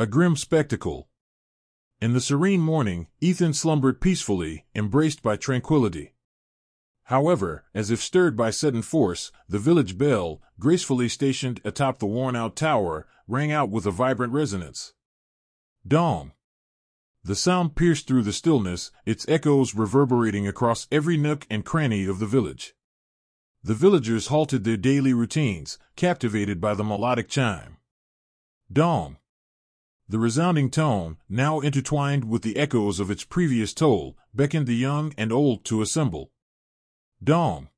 A grim spectacle. In the serene morning, Ethan slumbered peacefully, embraced by tranquility. However, as if stirred by sudden force, the village bell, gracefully stationed atop the worn out tower, rang out with a vibrant resonance. Dong! The sound pierced through the stillness, its echoes reverberating across every nook and cranny of the village. The villagers halted their daily routines, captivated by the melodic chime. Dong! The resounding tone, now intertwined with the echoes of its previous toll, beckoned the young and old to assemble. Dong!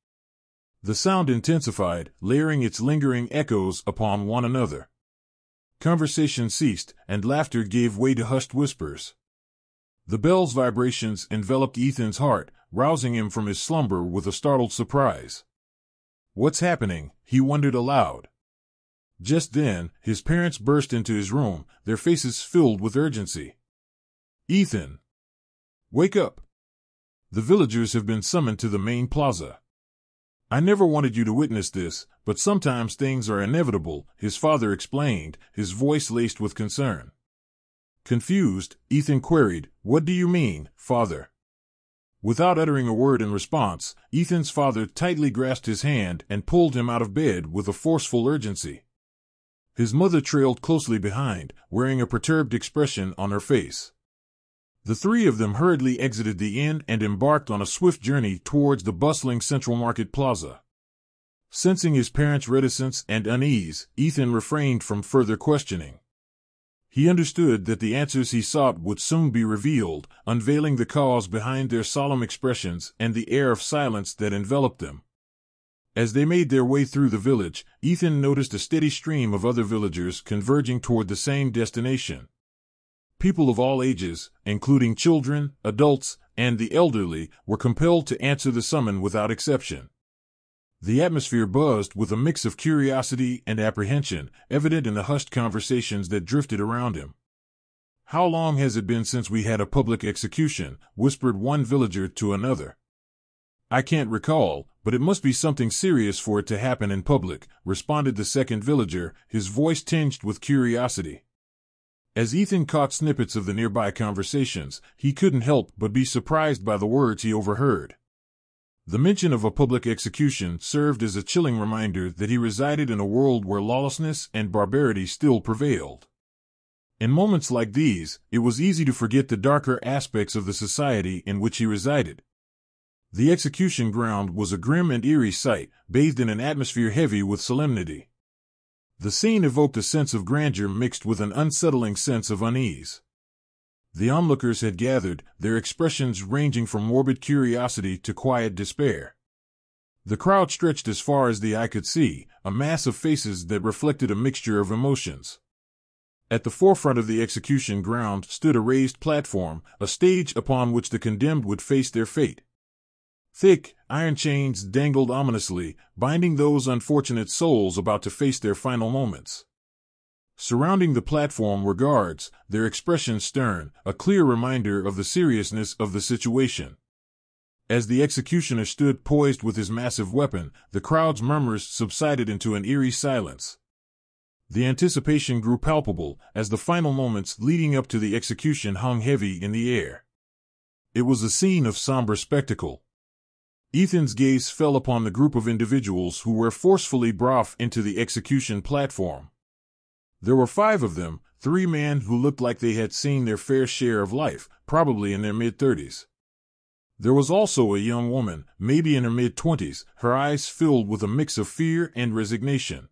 The sound intensified, layering its lingering echoes upon one another. Conversation ceased, and laughter gave way to hushed whispers. The bell's vibrations enveloped Ethan's heart, rousing him from his slumber with a startled surprise. What's happening? he wondered aloud. Just then, his parents burst into his room, their faces filled with urgency. Ethan! Wake up! The villagers have been summoned to the main plaza. I never wanted you to witness this, but sometimes things are inevitable, his father explained, his voice laced with concern. Confused, Ethan queried, What do you mean, father? Without uttering a word in response, Ethan's father tightly grasped his hand and pulled him out of bed with a forceful urgency. His mother trailed closely behind, wearing a perturbed expression on her face. The three of them hurriedly exited the inn and embarked on a swift journey towards the bustling Central Market Plaza. Sensing his parents' reticence and unease, Ethan refrained from further questioning. He understood that the answers he sought would soon be revealed, unveiling the cause behind their solemn expressions and the air of silence that enveloped them. As they made their way through the village, Ethan noticed a steady stream of other villagers converging toward the same destination. People of all ages, including children, adults, and the elderly, were compelled to answer the summon without exception. The atmosphere buzzed with a mix of curiosity and apprehension, evident in the hushed conversations that drifted around him. How long has it been since we had a public execution? whispered one villager to another. I can't recall, but it must be something serious for it to happen in public, responded the second villager, his voice tinged with curiosity. As Ethan caught snippets of the nearby conversations, he couldn't help but be surprised by the words he overheard. The mention of a public execution served as a chilling reminder that he resided in a world where lawlessness and barbarity still prevailed. In moments like these, it was easy to forget the darker aspects of the society in which he resided, the execution ground was a grim and eerie sight, bathed in an atmosphere heavy with solemnity. The scene evoked a sense of grandeur mixed with an unsettling sense of unease. The onlookers had gathered, their expressions ranging from morbid curiosity to quiet despair. The crowd stretched as far as the eye could see, a mass of faces that reflected a mixture of emotions. At the forefront of the execution ground stood a raised platform, a stage upon which the condemned would face their fate. Thick, iron chains dangled ominously, binding those unfortunate souls about to face their final moments. Surrounding the platform were guards, their expressions stern, a clear reminder of the seriousness of the situation. As the executioner stood poised with his massive weapon, the crowd's murmurs subsided into an eerie silence. The anticipation grew palpable as the final moments leading up to the execution hung heavy in the air. It was a scene of somber spectacle, Ethan's gaze fell upon the group of individuals who were forcefully brought into the execution platform. There were five of them, three men who looked like they had seen their fair share of life, probably in their mid thirties. There was also a young woman, maybe in her mid twenties, her eyes filled with a mix of fear and resignation.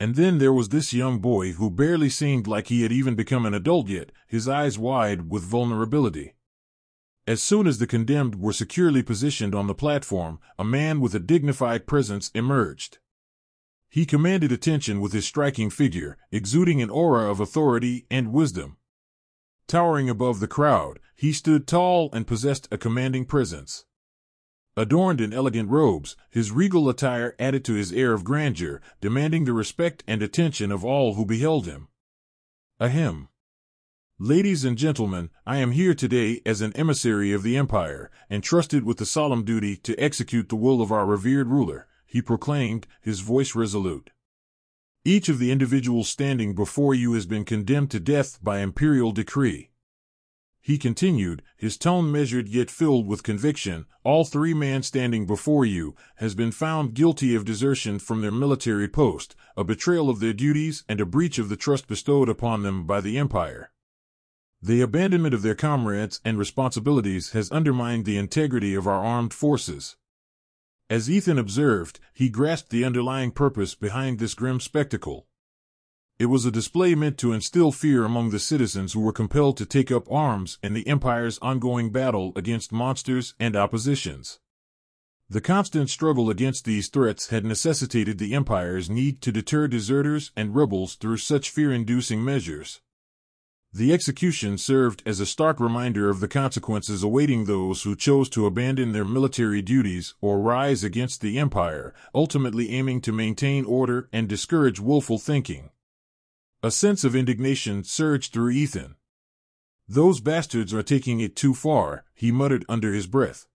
And then there was this young boy who barely seemed like he had even become an adult yet, his eyes wide with vulnerability. As soon as the condemned were securely positioned on the platform, a man with a dignified presence emerged. He commanded attention with his striking figure, exuding an aura of authority and wisdom. Towering above the crowd, he stood tall and possessed a commanding presence. Adorned in elegant robes, his regal attire added to his air of grandeur, demanding the respect and attention of all who beheld him. Ahem. Ladies and gentlemen, I am here today as an emissary of the Empire, entrusted with the solemn duty to execute the will of our revered ruler, he proclaimed, his voice resolute. Each of the individuals standing before you has been condemned to death by imperial decree. He continued, his tone measured yet filled with conviction, all three men standing before you has been found guilty of desertion from their military post, a betrayal of their duties, and a breach of the trust bestowed upon them by the Empire. The abandonment of their comrades and responsibilities has undermined the integrity of our armed forces. As Ethan observed, he grasped the underlying purpose behind this grim spectacle. It was a display meant to instill fear among the citizens who were compelled to take up arms in the Empire's ongoing battle against monsters and oppositions. The constant struggle against these threats had necessitated the Empire's need to deter deserters and rebels through such fear-inducing measures. The execution served as a stark reminder of the consequences awaiting those who chose to abandon their military duties or rise against the Empire, ultimately aiming to maintain order and discourage willful thinking. A sense of indignation surged through Ethan. Those bastards are taking it too far, he muttered under his breath.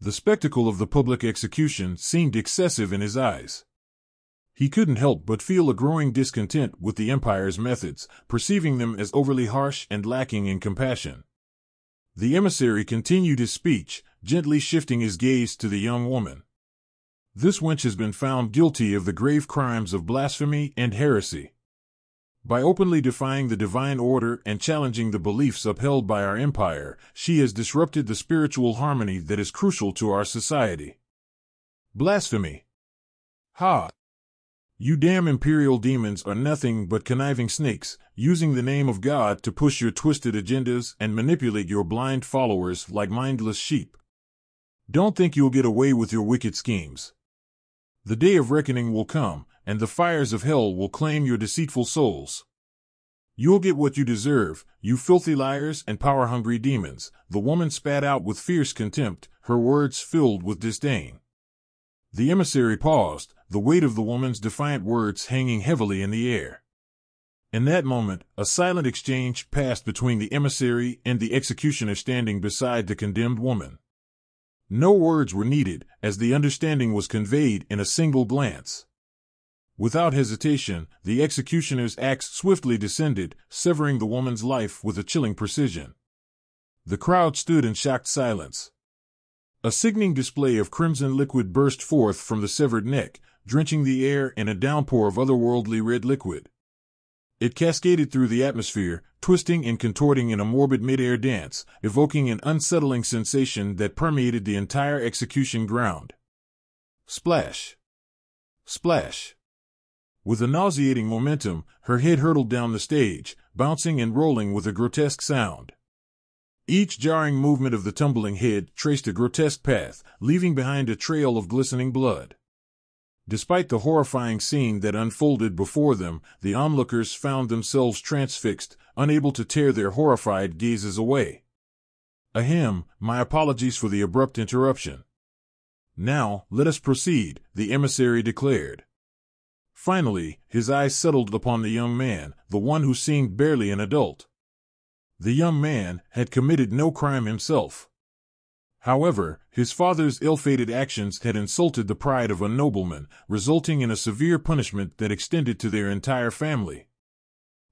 The spectacle of the public execution seemed excessive in his eyes. He couldn't help but feel a growing discontent with the Empire's methods, perceiving them as overly harsh and lacking in compassion. The emissary continued his speech, gently shifting his gaze to the young woman. This wench has been found guilty of the grave crimes of blasphemy and heresy. By openly defying the divine order and challenging the beliefs upheld by our empire, she has disrupted the spiritual harmony that is crucial to our society. Blasphemy. Ha! You damn imperial demons are nothing but conniving snakes, using the name of God to push your twisted agendas and manipulate your blind followers like mindless sheep. Don't think you'll get away with your wicked schemes. The day of reckoning will come, and the fires of hell will claim your deceitful souls. You'll get what you deserve, you filthy liars and power hungry demons, the woman spat out with fierce contempt, her words filled with disdain. The emissary paused, the weight of the woman's defiant words hanging heavily in the air. In that moment, a silent exchange passed between the emissary and the executioner standing beside the condemned woman. No words were needed, as the understanding was conveyed in a single glance. Without hesitation, the executioner's axe swiftly descended, severing the woman's life with a chilling precision. The crowd stood in shocked silence. A sickening display of crimson liquid burst forth from the severed neck, drenching the air in a downpour of otherworldly red liquid. It cascaded through the atmosphere, twisting and contorting in a morbid mid-air dance, evoking an unsettling sensation that permeated the entire execution ground. Splash! Splash! With a nauseating momentum, her head hurtled down the stage, bouncing and rolling with a grotesque sound. Each jarring movement of the tumbling head traced a grotesque path, leaving behind a trail of glistening blood. Despite the horrifying scene that unfolded before them, the onlookers found themselves transfixed, unable to tear their horrified gazes away. Ahem, my apologies for the abrupt interruption. Now, let us proceed, the emissary declared. Finally, his eyes settled upon the young man, the one who seemed barely an adult. The young man had committed no crime himself. However, his father's ill-fated actions had insulted the pride of a nobleman, resulting in a severe punishment that extended to their entire family.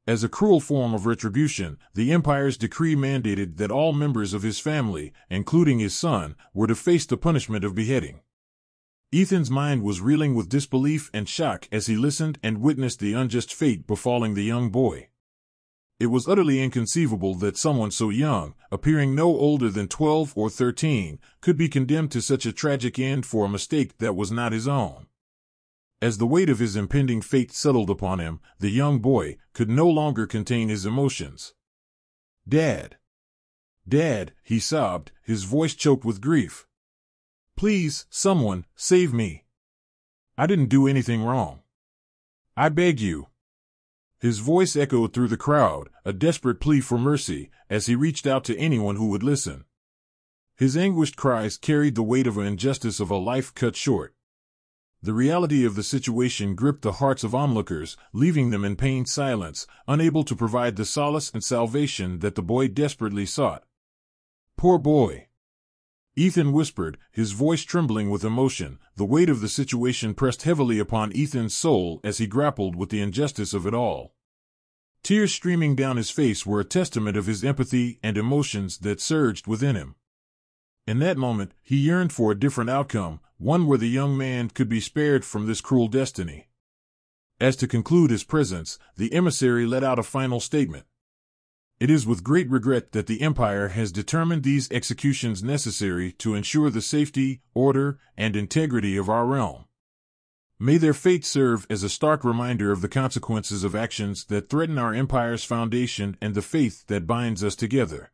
As a cruel form of retribution, the empire's decree mandated that all members of his family, including his son, were to face the punishment of beheading. Ethan's mind was reeling with disbelief and shock as he listened and witnessed the unjust fate befalling the young boy. It was utterly inconceivable that someone so young, appearing no older than 12 or 13, could be condemned to such a tragic end for a mistake that was not his own. As the weight of his impending fate settled upon him, the young boy could no longer contain his emotions. Dad! Dad, he sobbed, his voice choked with grief. Please, someone, save me. I didn't do anything wrong. I beg you. His voice echoed through the crowd, a desperate plea for mercy, as he reached out to anyone who would listen. His anguished cries carried the weight of an injustice of a life cut short. The reality of the situation gripped the hearts of onlookers, leaving them in pained silence, unable to provide the solace and salvation that the boy desperately sought. Poor boy! Ethan whispered, his voice trembling with emotion. The weight of the situation pressed heavily upon Ethan's soul as he grappled with the injustice of it all. Tears streaming down his face were a testament of his empathy and emotions that surged within him. In that moment, he yearned for a different outcome, one where the young man could be spared from this cruel destiny. As to conclude his presence, the emissary let out a final statement. It is with great regret that the Empire has determined these executions necessary to ensure the safety, order, and integrity of our realm. May their fate serve as a stark reminder of the consequences of actions that threaten our Empire's foundation and the faith that binds us together.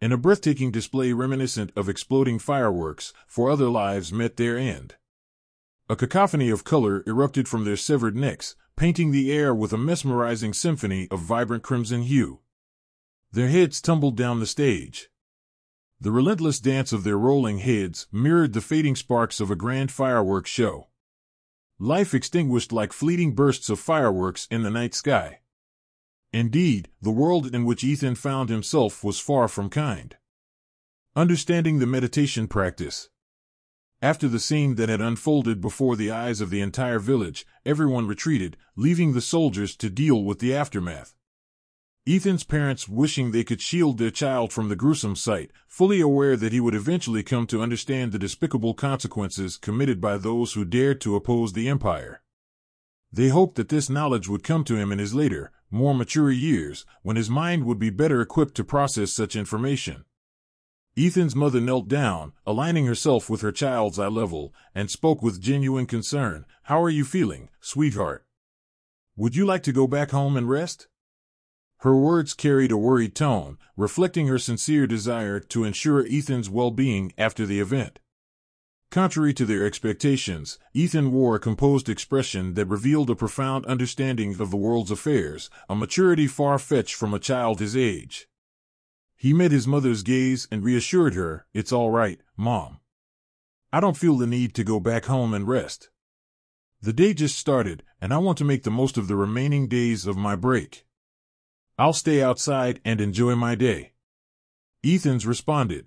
In a breathtaking display reminiscent of exploding fireworks, four other lives met their end. A cacophony of color erupted from their severed necks, painting the air with a mesmerizing symphony of vibrant crimson hue. Their heads tumbled down the stage. The relentless dance of their rolling heads mirrored the fading sparks of a grand fireworks show. Life extinguished like fleeting bursts of fireworks in the night sky. Indeed, the world in which Ethan found himself was far from kind. Understanding the meditation practice. After the scene that had unfolded before the eyes of the entire village, everyone retreated, leaving the soldiers to deal with the aftermath. Ethan's parents wishing they could shield their child from the gruesome sight, fully aware that he would eventually come to understand the despicable consequences committed by those who dared to oppose the Empire. They hoped that this knowledge would come to him in his later, more mature years, when his mind would be better equipped to process such information. Ethan's mother knelt down, aligning herself with her child's eye level, and spoke with genuine concern. How are you feeling, sweetheart? Would you like to go back home and rest? Her words carried a worried tone, reflecting her sincere desire to ensure Ethan's well-being after the event. Contrary to their expectations, Ethan wore a composed expression that revealed a profound understanding of the world's affairs, a maturity far-fetched from a child his age. He met his mother's gaze and reassured her, It's all right, Mom. I don't feel the need to go back home and rest. The day just started, and I want to make the most of the remaining days of my break. I'll stay outside and enjoy my day. Ethan's responded.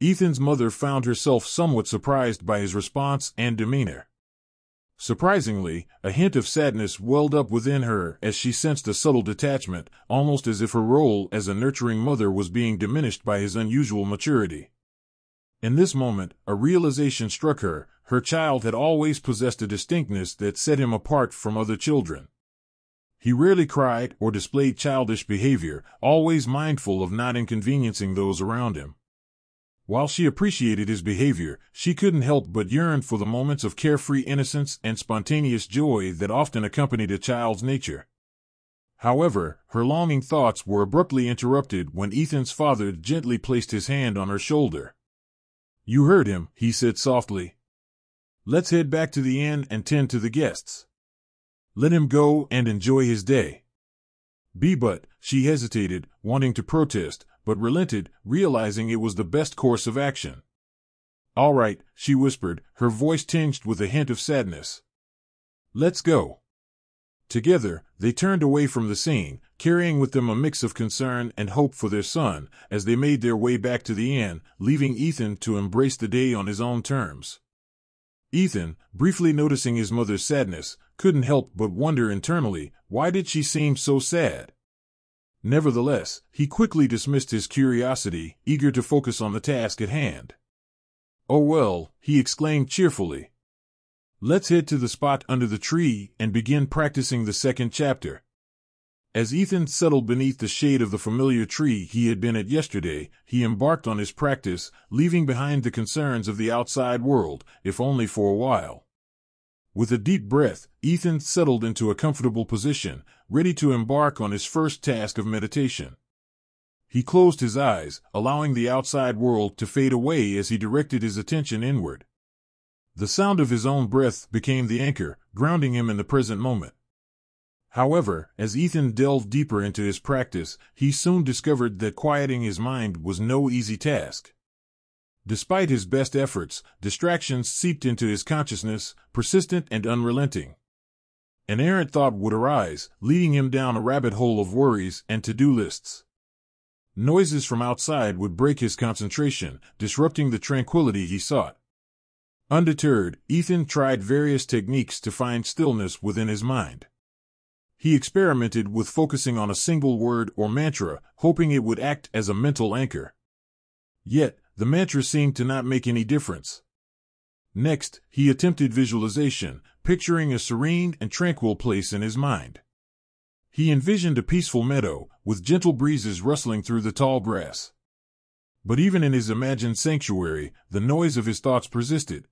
Ethan's mother found herself somewhat surprised by his response and demeanor. Surprisingly, a hint of sadness welled up within her as she sensed a subtle detachment, almost as if her role as a nurturing mother was being diminished by his unusual maturity. In this moment, a realization struck her her child had always possessed a distinctness that set him apart from other children. He rarely cried or displayed childish behavior, always mindful of not inconveniencing those around him. While she appreciated his behavior, she couldn't help but yearn for the moments of carefree innocence and spontaneous joy that often accompanied a child's nature. However, her longing thoughts were abruptly interrupted when Ethan's father gently placed his hand on her shoulder. You heard him, he said softly. Let's head back to the inn and tend to the guests. Let him go and enjoy his day. B. But, she hesitated, wanting to protest, but relented, realizing it was the best course of action. All right, she whispered, her voice tinged with a hint of sadness. Let's go. Together, they turned away from the scene, carrying with them a mix of concern and hope for their son, as they made their way back to the inn, leaving Ethan to embrace the day on his own terms. Ethan, briefly noticing his mother's sadness, couldn't help but wonder internally, why did she seem so sad? Nevertheless, he quickly dismissed his curiosity, eager to focus on the task at hand. Oh well, he exclaimed cheerfully. Let's head to the spot under the tree and begin practicing the second chapter. As Ethan settled beneath the shade of the familiar tree he had been at yesterday, he embarked on his practice, leaving behind the concerns of the outside world, if only for a while. With a deep breath, Ethan settled into a comfortable position, ready to embark on his first task of meditation. He closed his eyes, allowing the outside world to fade away as he directed his attention inward. The sound of his own breath became the anchor, grounding him in the present moment. However, as Ethan delved deeper into his practice, he soon discovered that quieting his mind was no easy task. Despite his best efforts, distractions seeped into his consciousness, persistent and unrelenting. An errant thought would arise, leading him down a rabbit hole of worries and to-do lists. Noises from outside would break his concentration, disrupting the tranquility he sought. Undeterred, Ethan tried various techniques to find stillness within his mind. He experimented with focusing on a single word or mantra, hoping it would act as a mental anchor. Yet, the mantra seemed to not make any difference. Next, he attempted visualization, picturing a serene and tranquil place in his mind. He envisioned a peaceful meadow, with gentle breezes rustling through the tall grass. But even in his imagined sanctuary, the noise of his thoughts persisted.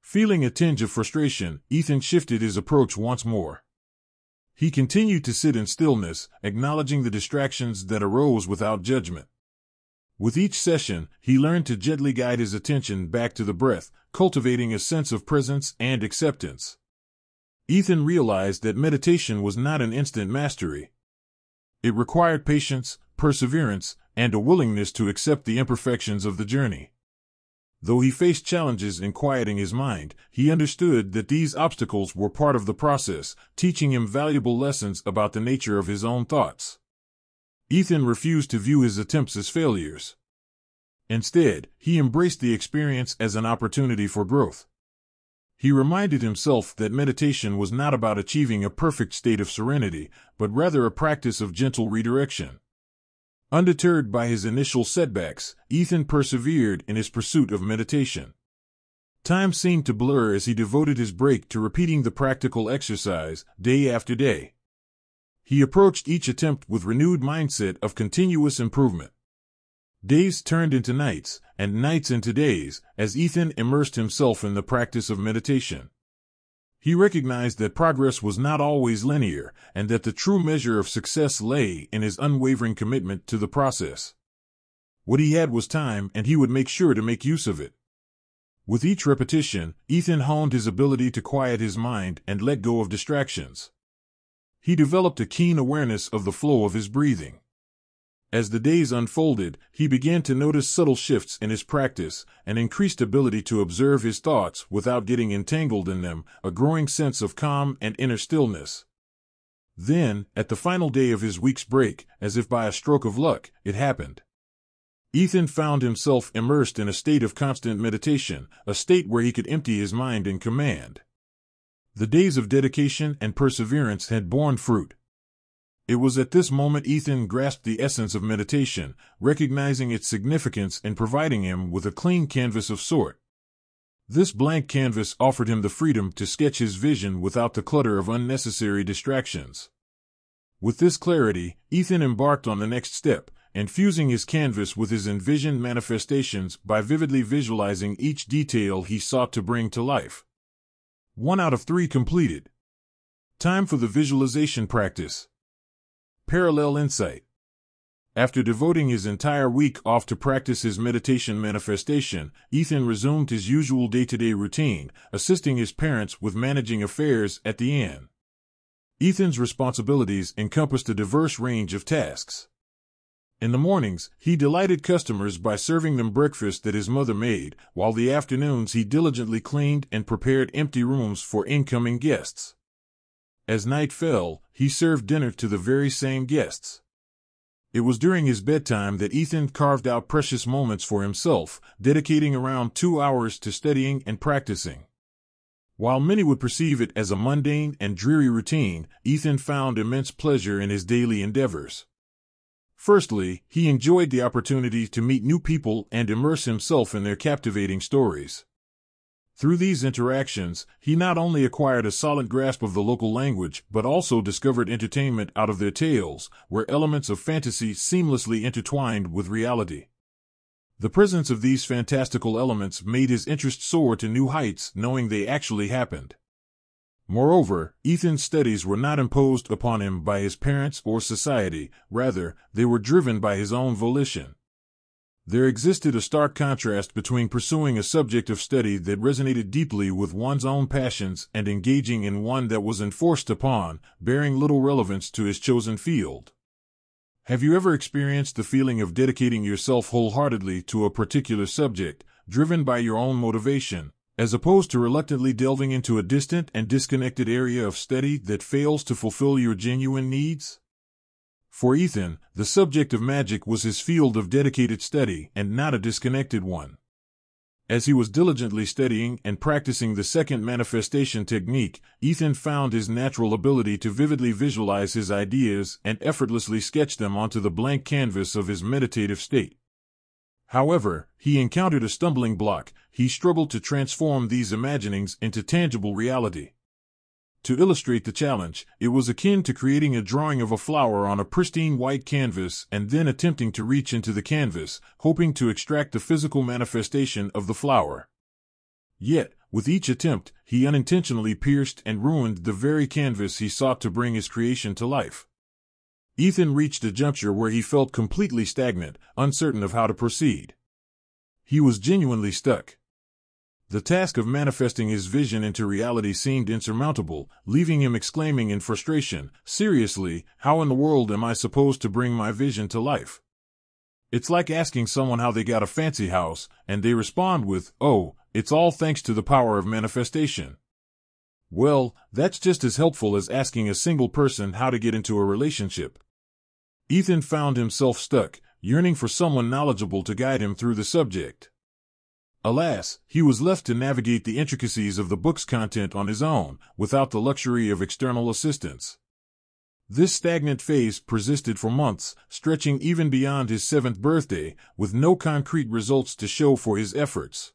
Feeling a tinge of frustration, Ethan shifted his approach once more. He continued to sit in stillness, acknowledging the distractions that arose without judgment. With each session, he learned to gently guide his attention back to the breath, cultivating a sense of presence and acceptance. Ethan realized that meditation was not an instant mastery. It required patience, perseverance, and a willingness to accept the imperfections of the journey. Though he faced challenges in quieting his mind, he understood that these obstacles were part of the process, teaching him valuable lessons about the nature of his own thoughts. Ethan refused to view his attempts as failures. Instead, he embraced the experience as an opportunity for growth. He reminded himself that meditation was not about achieving a perfect state of serenity, but rather a practice of gentle redirection. Undeterred by his initial setbacks, Ethan persevered in his pursuit of meditation. Time seemed to blur as he devoted his break to repeating the practical exercise day after day. He approached each attempt with renewed mindset of continuous improvement. Days turned into nights, and nights into days, as Ethan immersed himself in the practice of meditation. He recognized that progress was not always linear, and that the true measure of success lay in his unwavering commitment to the process. What he had was time, and he would make sure to make use of it. With each repetition, Ethan honed his ability to quiet his mind and let go of distractions. He developed a keen awareness of the flow of his breathing. As the days unfolded, he began to notice subtle shifts in his practice, an increased ability to observe his thoughts without getting entangled in them, a growing sense of calm and inner stillness. Then, at the final day of his week's break, as if by a stroke of luck, it happened. Ethan found himself immersed in a state of constant meditation, a state where he could empty his mind in command. The days of dedication and perseverance had borne fruit. It was at this moment Ethan grasped the essence of meditation, recognizing its significance and providing him with a clean canvas of sort. This blank canvas offered him the freedom to sketch his vision without the clutter of unnecessary distractions. With this clarity, Ethan embarked on the next step, infusing his canvas with his envisioned manifestations by vividly visualizing each detail he sought to bring to life. One out of three completed. Time for the visualization practice. Parallel Insight After devoting his entire week off to practice his meditation manifestation, Ethan resumed his usual day to day routine, assisting his parents with managing affairs at the inn. Ethan's responsibilities encompassed a diverse range of tasks. In the mornings, he delighted customers by serving them breakfast that his mother made, while the afternoons he diligently cleaned and prepared empty rooms for incoming guests. As night fell, he served dinner to the very same guests. It was during his bedtime that Ethan carved out precious moments for himself, dedicating around two hours to studying and practicing. While many would perceive it as a mundane and dreary routine, Ethan found immense pleasure in his daily endeavors. Firstly, he enjoyed the opportunity to meet new people and immerse himself in their captivating stories. Through these interactions, he not only acquired a solid grasp of the local language, but also discovered entertainment out of their tales, where elements of fantasy seamlessly intertwined with reality. The presence of these fantastical elements made his interest soar to new heights, knowing they actually happened. Moreover, Ethan's studies were not imposed upon him by his parents or society, rather, they were driven by his own volition. There existed a stark contrast between pursuing a subject of study that resonated deeply with one's own passions and engaging in one that was enforced upon, bearing little relevance to his chosen field. Have you ever experienced the feeling of dedicating yourself wholeheartedly to a particular subject, driven by your own motivation, as opposed to reluctantly delving into a distant and disconnected area of study that fails to fulfill your genuine needs? For Ethan, the subject of magic was his field of dedicated study and not a disconnected one. As he was diligently studying and practicing the second manifestation technique, Ethan found his natural ability to vividly visualize his ideas and effortlessly sketch them onto the blank canvas of his meditative state. However, he encountered a stumbling block. He struggled to transform these imaginings into tangible reality. To illustrate the challenge, it was akin to creating a drawing of a flower on a pristine white canvas and then attempting to reach into the canvas, hoping to extract the physical manifestation of the flower. Yet, with each attempt, he unintentionally pierced and ruined the very canvas he sought to bring his creation to life. Ethan reached a juncture where he felt completely stagnant, uncertain of how to proceed. He was genuinely stuck. The task of manifesting his vision into reality seemed insurmountable, leaving him exclaiming in frustration, Seriously, how in the world am I supposed to bring my vision to life? It's like asking someone how they got a fancy house, and they respond with, Oh, it's all thanks to the power of manifestation. Well, that's just as helpful as asking a single person how to get into a relationship. Ethan found himself stuck, yearning for someone knowledgeable to guide him through the subject. Alas, he was left to navigate the intricacies of the book's content on his own, without the luxury of external assistance. This stagnant phase persisted for months, stretching even beyond his seventh birthday, with no concrete results to show for his efforts.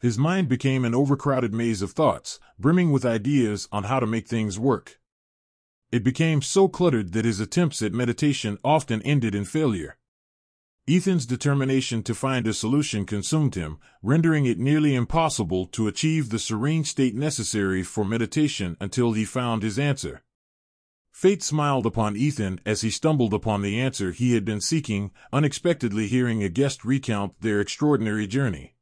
His mind became an overcrowded maze of thoughts, brimming with ideas on how to make things work. It became so cluttered that his attempts at meditation often ended in failure. Ethan's determination to find a solution consumed him, rendering it nearly impossible to achieve the serene state necessary for meditation until he found his answer. Fate smiled upon Ethan as he stumbled upon the answer he had been seeking, unexpectedly hearing a guest recount their extraordinary journey.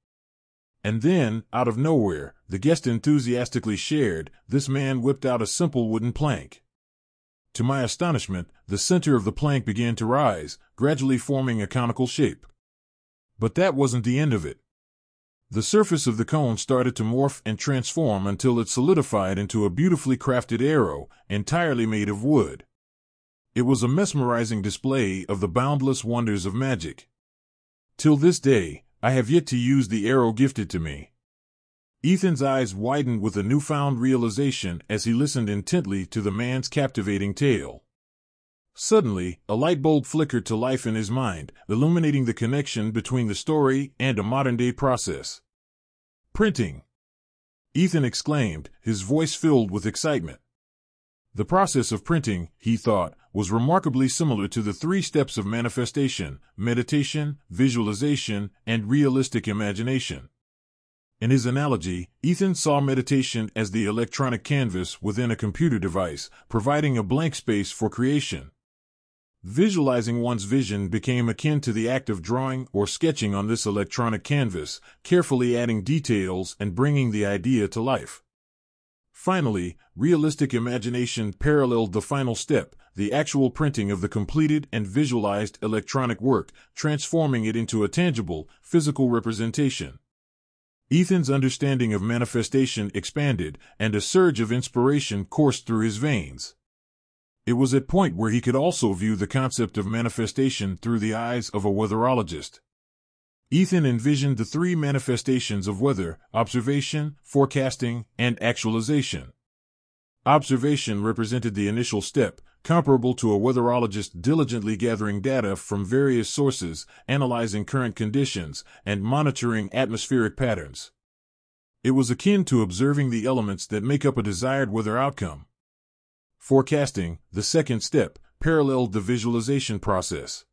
And then, out of nowhere, the guest enthusiastically shared, this man whipped out a simple wooden plank. To my astonishment, the center of the plank began to rise, gradually forming a conical shape. But that wasn't the end of it. The surface of the cone started to morph and transform until it solidified into a beautifully crafted arrow, entirely made of wood. It was a mesmerizing display of the boundless wonders of magic. Till this day, I have yet to use the arrow gifted to me. Ethan's eyes widened with a newfound realization as he listened intently to the man's captivating tale. Suddenly, a light bulb flickered to life in his mind, illuminating the connection between the story and a modern day process. Printing! Ethan exclaimed, his voice filled with excitement. The process of printing, he thought, was remarkably similar to the three steps of manifestation meditation, visualization, and realistic imagination. In his analogy, Ethan saw meditation as the electronic canvas within a computer device, providing a blank space for creation. Visualizing one's vision became akin to the act of drawing or sketching on this electronic canvas, carefully adding details and bringing the idea to life. Finally, realistic imagination paralleled the final step, the actual printing of the completed and visualized electronic work, transforming it into a tangible, physical representation. Ethan's understanding of manifestation expanded, and a surge of inspiration coursed through his veins. It was at point where he could also view the concept of manifestation through the eyes of a weatherologist. Ethan envisioned the three manifestations of weather observation, forecasting, and actualization. Observation represented the initial step, comparable to a weatherologist diligently gathering data from various sources, analyzing current conditions, and monitoring atmospheric patterns. It was akin to observing the elements that make up a desired weather outcome. Forecasting, the second step, paralleled the visualization process.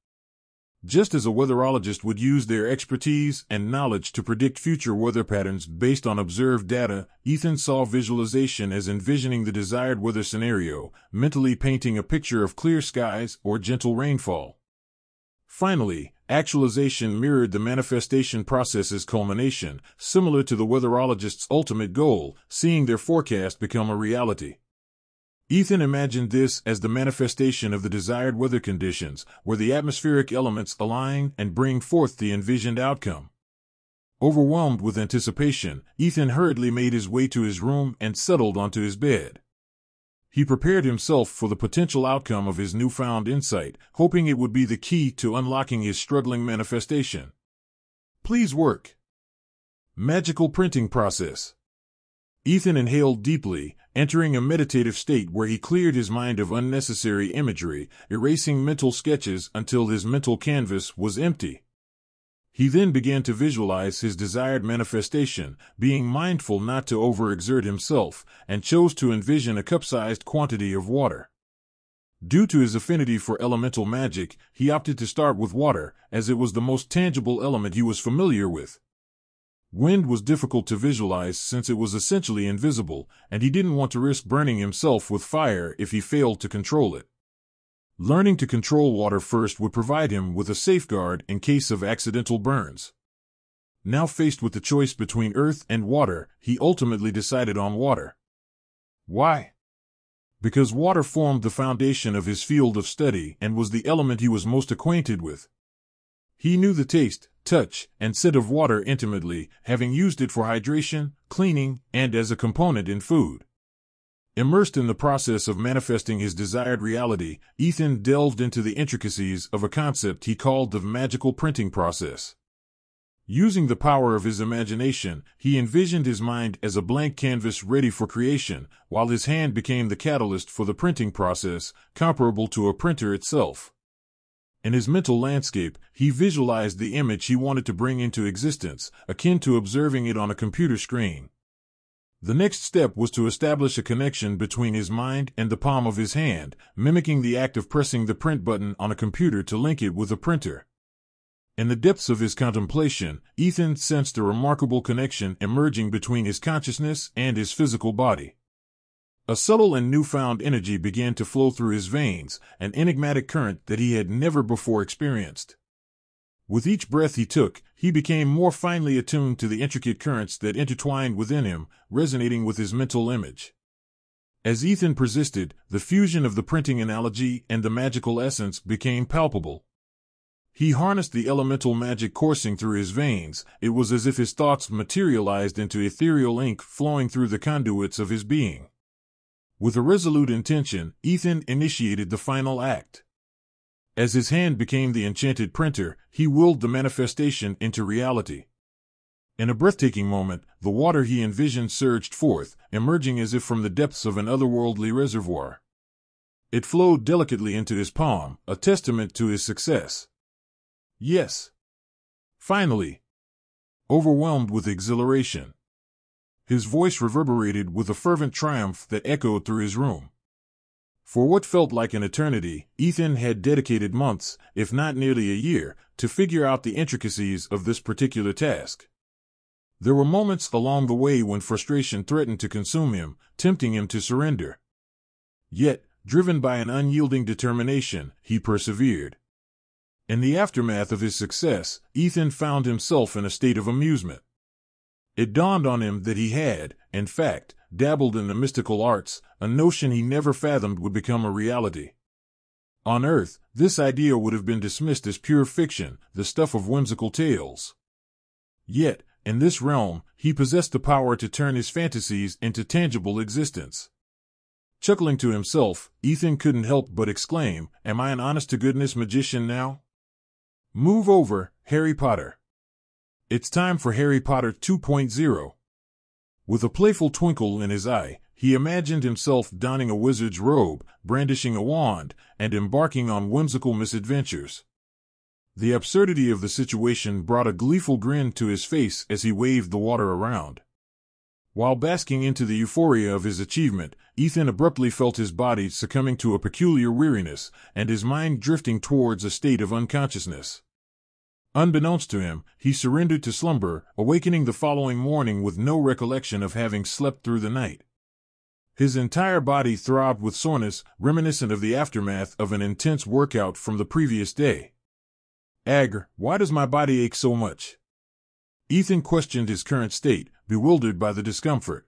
Just as a weatherologist would use their expertise and knowledge to predict future weather patterns based on observed data, Ethan saw visualization as envisioning the desired weather scenario, mentally painting a picture of clear skies or gentle rainfall. Finally, actualization mirrored the manifestation process's culmination, similar to the weatherologist's ultimate goal, seeing their forecast become a reality. Ethan imagined this as the manifestation of the desired weather conditions, where the atmospheric elements align and bring forth the envisioned outcome. Overwhelmed with anticipation, Ethan hurriedly made his way to his room and settled onto his bed. He prepared himself for the potential outcome of his newfound insight, hoping it would be the key to unlocking his struggling manifestation. Please work. Magical printing process. Ethan inhaled deeply, entering a meditative state where he cleared his mind of unnecessary imagery, erasing mental sketches until his mental canvas was empty. He then began to visualize his desired manifestation, being mindful not to overexert himself, and chose to envision a cup-sized quantity of water. Due to his affinity for elemental magic, he opted to start with water, as it was the most tangible element he was familiar with. Wind was difficult to visualize since it was essentially invisible, and he didn't want to risk burning himself with fire if he failed to control it. Learning to control water first would provide him with a safeguard in case of accidental burns. Now faced with the choice between earth and water, he ultimately decided on water. Why? Because water formed the foundation of his field of study and was the element he was most acquainted with. He knew the taste, touch, and scent of water intimately, having used it for hydration, cleaning, and as a component in food. Immersed in the process of manifesting his desired reality, Ethan delved into the intricacies of a concept he called the magical printing process. Using the power of his imagination, he envisioned his mind as a blank canvas ready for creation, while his hand became the catalyst for the printing process, comparable to a printer itself. In his mental landscape, he visualized the image he wanted to bring into existence, akin to observing it on a computer screen. The next step was to establish a connection between his mind and the palm of his hand, mimicking the act of pressing the print button on a computer to link it with a printer. In the depths of his contemplation, Ethan sensed a remarkable connection emerging between his consciousness and his physical body. A subtle and newfound energy began to flow through his veins, an enigmatic current that he had never before experienced. With each breath he took, he became more finely attuned to the intricate currents that intertwined within him, resonating with his mental image. As Ethan persisted, the fusion of the printing analogy and the magical essence became palpable. He harnessed the elemental magic coursing through his veins. It was as if his thoughts materialized into ethereal ink flowing through the conduits of his being. With a resolute intention, Ethan initiated the final act. As his hand became the enchanted printer, he willed the manifestation into reality. In a breathtaking moment, the water he envisioned surged forth, emerging as if from the depths of an otherworldly reservoir. It flowed delicately into his palm, a testament to his success. Yes. Finally. Overwhelmed with exhilaration. His voice reverberated with a fervent triumph that echoed through his room. For what felt like an eternity, Ethan had dedicated months, if not nearly a year, to figure out the intricacies of this particular task. There were moments along the way when frustration threatened to consume him, tempting him to surrender. Yet, driven by an unyielding determination, he persevered. In the aftermath of his success, Ethan found himself in a state of amusement. It dawned on him that he had, in fact, dabbled in the mystical arts, a notion he never fathomed would become a reality. On Earth, this idea would have been dismissed as pure fiction, the stuff of whimsical tales. Yet, in this realm, he possessed the power to turn his fantasies into tangible existence. Chuckling to himself, Ethan couldn't help but exclaim, Am I an honest to goodness magician now? Move over, Harry Potter. It's time for Harry Potter 2.0. With a playful twinkle in his eye, he imagined himself donning a wizard's robe, brandishing a wand, and embarking on whimsical misadventures. The absurdity of the situation brought a gleeful grin to his face as he waved the water around. While basking into the euphoria of his achievement, Ethan abruptly felt his body succumbing to a peculiar weariness and his mind drifting towards a state of unconsciousness. Unbeknownst to him, he surrendered to slumber, awakening the following morning with no recollection of having slept through the night. His entire body throbbed with soreness, reminiscent of the aftermath of an intense workout from the previous day. Agger, why does my body ache so much? Ethan questioned his current state, bewildered by the discomfort.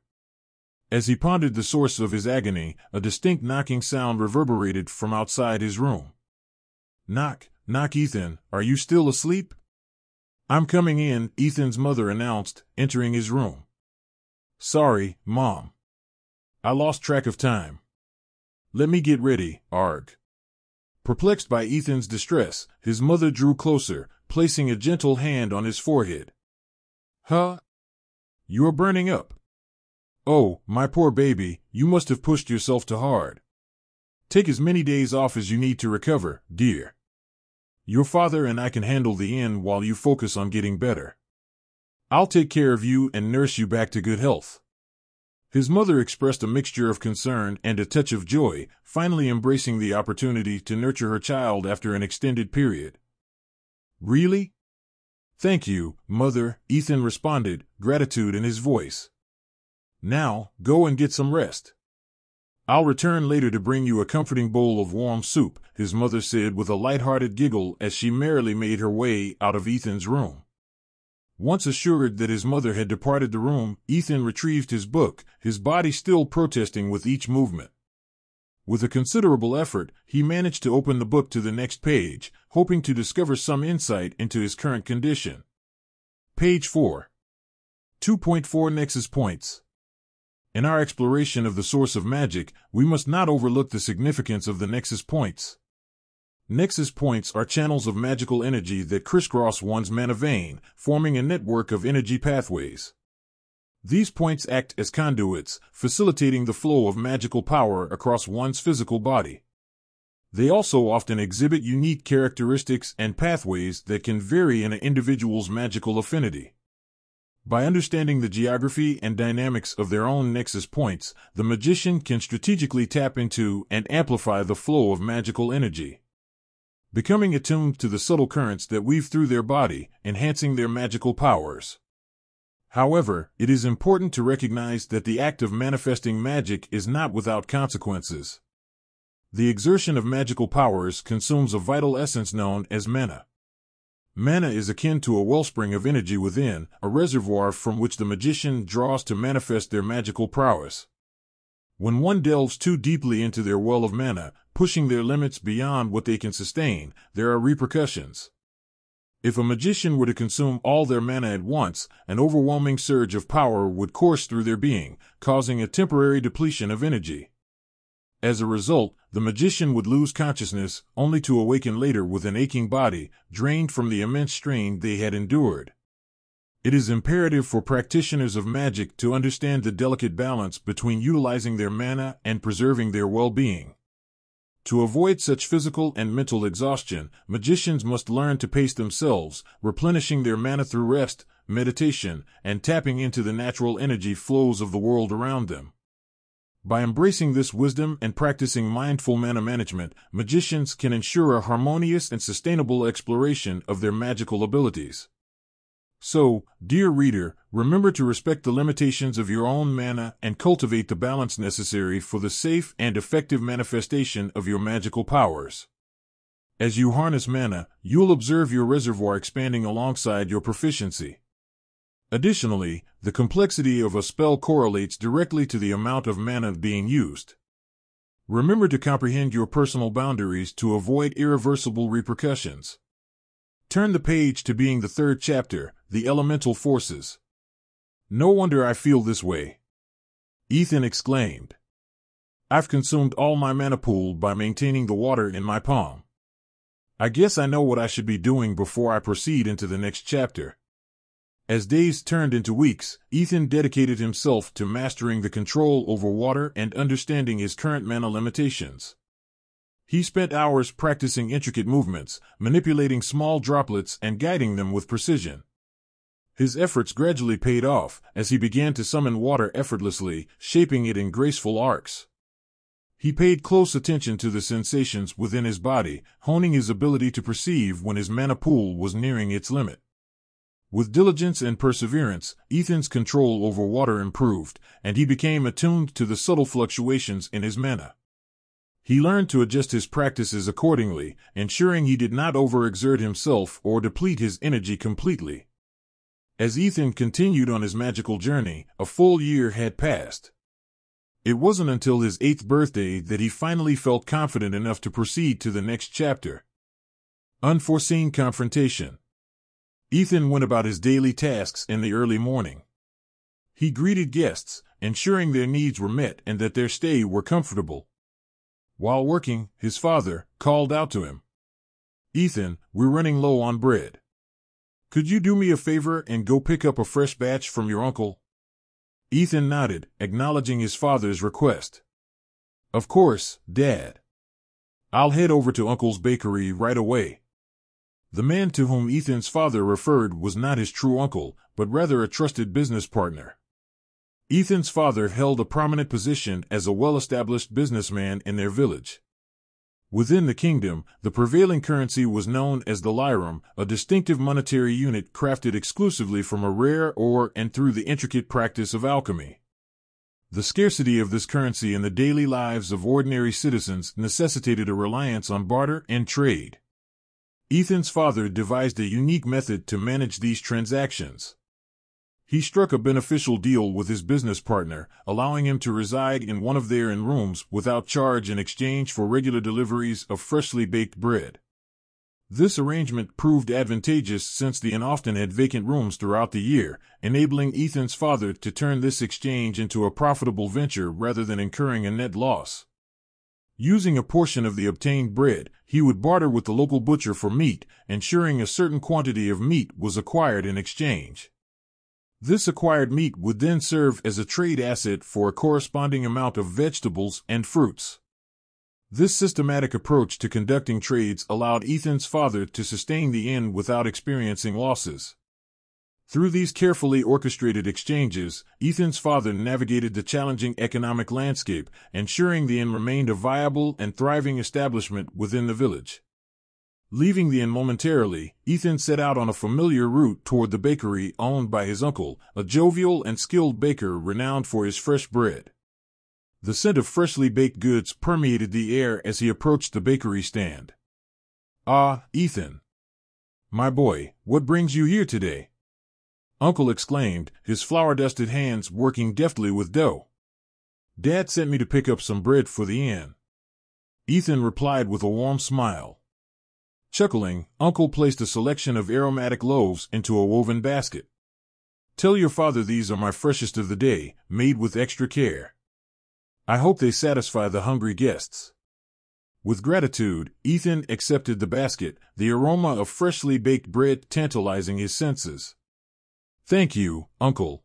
As he pondered the source of his agony, a distinct knocking sound reverberated from outside his room. Knock, knock, Ethan, are you still asleep? I'm coming in, Ethan's mother announced, entering his room. Sorry, Mom. I lost track of time. Let me get ready, Arg. Perplexed by Ethan's distress, his mother drew closer, placing a gentle hand on his forehead. Huh? You're burning up. Oh, my poor baby, you must have pushed yourself too hard. Take as many days off as you need to recover, dear. Your father and I can handle the inn while you focus on getting better. I'll take care of you and nurse you back to good health. His mother expressed a mixture of concern and a touch of joy, finally embracing the opportunity to nurture her child after an extended period. Really? Thank you, mother, Ethan responded, gratitude in his voice. Now, go and get some rest. I'll return later to bring you a comforting bowl of warm soup, his mother said with a light-hearted giggle as she merrily made her way out of Ethan's room. Once assured that his mother had departed the room, Ethan retrieved his book, his body still protesting with each movement. With a considerable effort, he managed to open the book to the next page, hoping to discover some insight into his current condition. Page 4. 2.4 Nexus Points In our exploration of the source of magic, we must not overlook the significance of the Nexus Points. Nexus points are channels of magical energy that crisscross one's mana vein, forming a network of energy pathways. These points act as conduits, facilitating the flow of magical power across one's physical body. They also often exhibit unique characteristics and pathways that can vary in an individual's magical affinity. By understanding the geography and dynamics of their own nexus points, the magician can strategically tap into and amplify the flow of magical energy becoming attuned to the subtle currents that weave through their body, enhancing their magical powers. However, it is important to recognize that the act of manifesting magic is not without consequences. The exertion of magical powers consumes a vital essence known as mana. Mana is akin to a wellspring of energy within, a reservoir from which the magician draws to manifest their magical prowess. When one delves too deeply into their well of mana, pushing their limits beyond what they can sustain, there are repercussions. If a magician were to consume all their mana at once, an overwhelming surge of power would course through their being, causing a temporary depletion of energy. As a result, the magician would lose consciousness, only to awaken later with an aching body, drained from the immense strain they had endured. It is imperative for practitioners of magic to understand the delicate balance between utilizing their mana and preserving their well-being. To avoid such physical and mental exhaustion, magicians must learn to pace themselves, replenishing their mana through rest, meditation, and tapping into the natural energy flows of the world around them. By embracing this wisdom and practicing mindful mana management, magicians can ensure a harmonious and sustainable exploration of their magical abilities. So, dear reader, remember to respect the limitations of your own mana and cultivate the balance necessary for the safe and effective manifestation of your magical powers. As you harness mana, you'll observe your reservoir expanding alongside your proficiency. Additionally, the complexity of a spell correlates directly to the amount of mana being used. Remember to comprehend your personal boundaries to avoid irreversible repercussions. Turn the page to being the third chapter, The Elemental Forces. No wonder I feel this way. Ethan exclaimed. I've consumed all my mana pool by maintaining the water in my palm. I guess I know what I should be doing before I proceed into the next chapter. As days turned into weeks, Ethan dedicated himself to mastering the control over water and understanding his current mana limitations. He spent hours practicing intricate movements, manipulating small droplets and guiding them with precision. His efforts gradually paid off as he began to summon water effortlessly, shaping it in graceful arcs. He paid close attention to the sensations within his body, honing his ability to perceive when his mana pool was nearing its limit. With diligence and perseverance, Ethan's control over water improved, and he became attuned to the subtle fluctuations in his mana. He learned to adjust his practices accordingly, ensuring he did not overexert himself or deplete his energy completely. As Ethan continued on his magical journey, a full year had passed. It wasn't until his eighth birthday that he finally felt confident enough to proceed to the next chapter. Unforeseen confrontation. Ethan went about his daily tasks in the early morning. He greeted guests, ensuring their needs were met and that their stay were comfortable. While working, his father called out to him, Ethan, we're running low on bread. Could you do me a favor and go pick up a fresh batch from your uncle? Ethan nodded, acknowledging his father's request. Of course, Dad. I'll head over to Uncle's bakery right away. The man to whom Ethan's father referred was not his true uncle, but rather a trusted business partner. Ethan's father held a prominent position as a well-established businessman in their village. Within the kingdom, the prevailing currency was known as the lirum, a distinctive monetary unit crafted exclusively from a rare ore and through the intricate practice of alchemy. The scarcity of this currency in the daily lives of ordinary citizens necessitated a reliance on barter and trade. Ethan's father devised a unique method to manage these transactions. He struck a beneficial deal with his business partner, allowing him to reside in one of their rooms without charge in exchange for regular deliveries of freshly baked bread. This arrangement proved advantageous since the inn often had vacant rooms throughout the year, enabling Ethan's father to turn this exchange into a profitable venture rather than incurring a net loss. Using a portion of the obtained bread, he would barter with the local butcher for meat, ensuring a certain quantity of meat was acquired in exchange. This acquired meat would then serve as a trade asset for a corresponding amount of vegetables and fruits. This systematic approach to conducting trades allowed Ethan's father to sustain the inn without experiencing losses. Through these carefully orchestrated exchanges, Ethan's father navigated the challenging economic landscape, ensuring the inn remained a viable and thriving establishment within the village. Leaving the inn momentarily, Ethan set out on a familiar route toward the bakery owned by his uncle, a jovial and skilled baker renowned for his fresh bread. The scent of freshly baked goods permeated the air as he approached the bakery stand. Ah, Ethan. My boy, what brings you here today? Uncle exclaimed, his flour dusted hands working deftly with dough. Dad sent me to pick up some bread for the inn. Ethan replied with a warm smile. Chuckling, Uncle placed a selection of aromatic loaves into a woven basket. Tell your father these are my freshest of the day, made with extra care. I hope they satisfy the hungry guests. With gratitude, Ethan accepted the basket, the aroma of freshly baked bread tantalizing his senses. Thank you, Uncle.